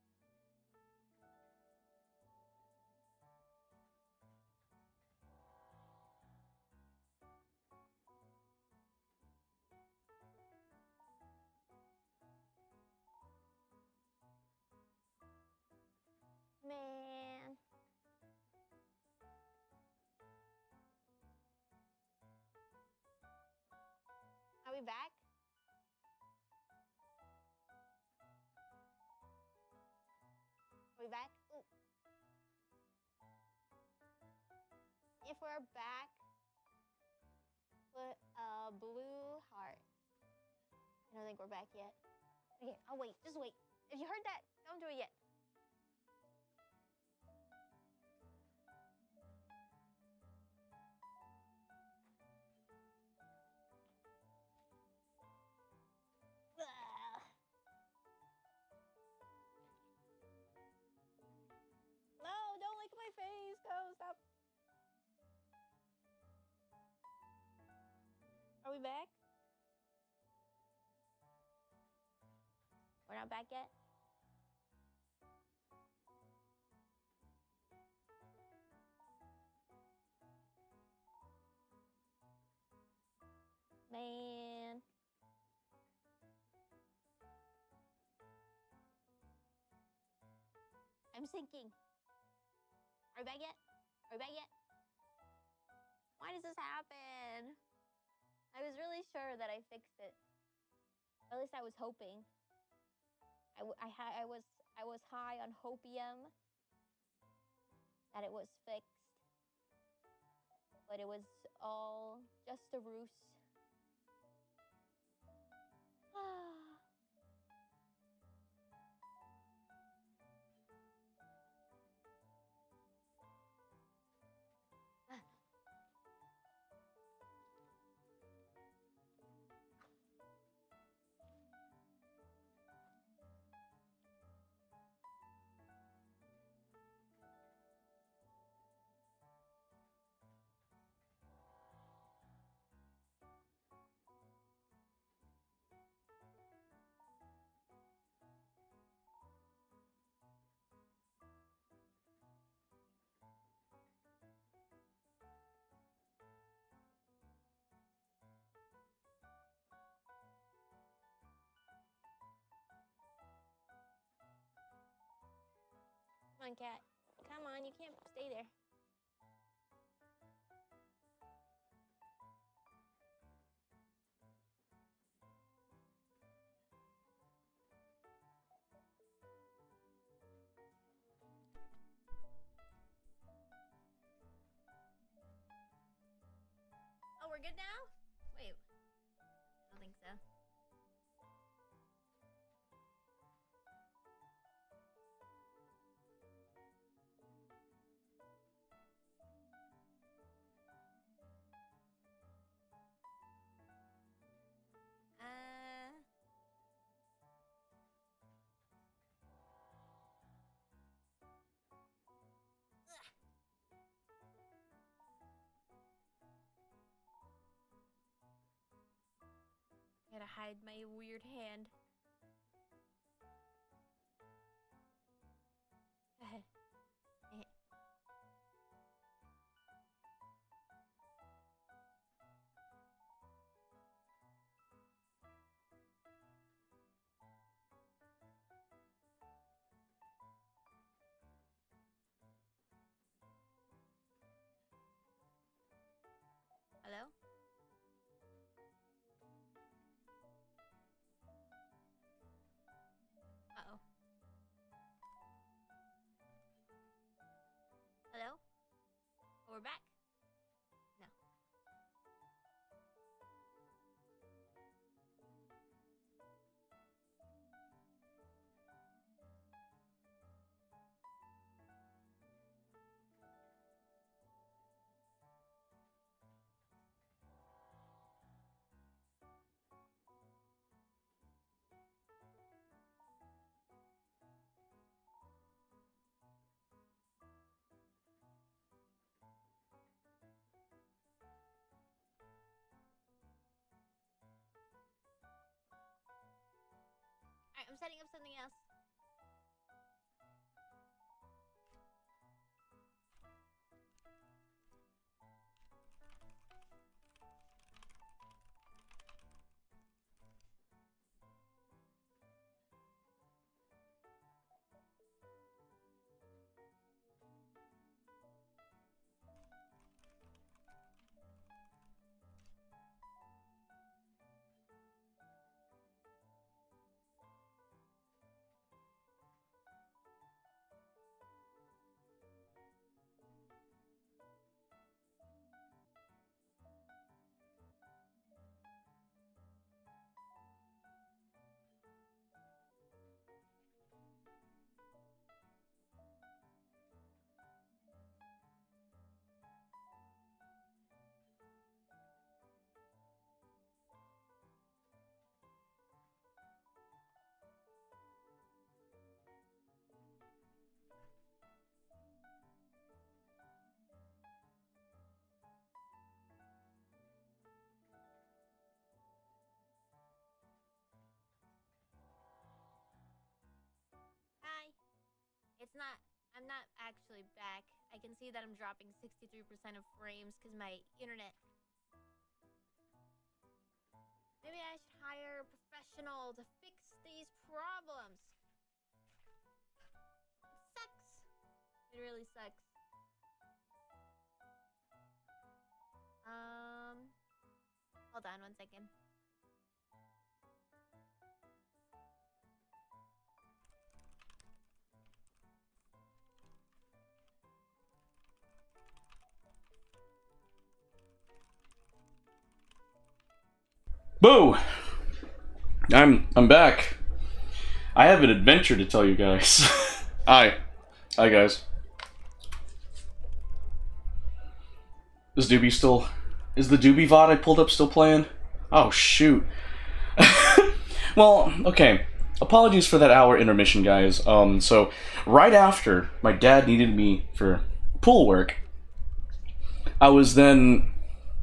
Man. Are we back? Are we back? Ooh. If we're back, put a blue heart. I don't think we're back yet. Okay, I'll wait. Just wait. If you heard that, don't do it yet. Go, stop. Are we back? We're not back yet? Man. I'm sinking. Are we back yet? Are we back yet? Why does this happen? I was really sure that I fixed it. At least I was hoping. I, I, I was I was high on hopium that it was fixed, but it was all just a ruse. [sighs] Ah. Come on, cat. Come on, you can't stay there. Hide my weird hand. We're back. Setting up something else. It's not. I'm not actually back. I can see that I'm dropping 63% of frames because my internet. Maybe I should hire a professional to fix these problems. It sucks. It really sucks. Um. Hold on one second. Boo! I'm I'm back. I have an adventure to tell you guys. [laughs] Hi. Hi guys. Is Doobie still is the Doobie VOD I pulled up still playing? Oh shoot. [laughs] well, okay. Apologies for that hour intermission, guys. Um, so right after my dad needed me for pool work, I was then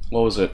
what was it?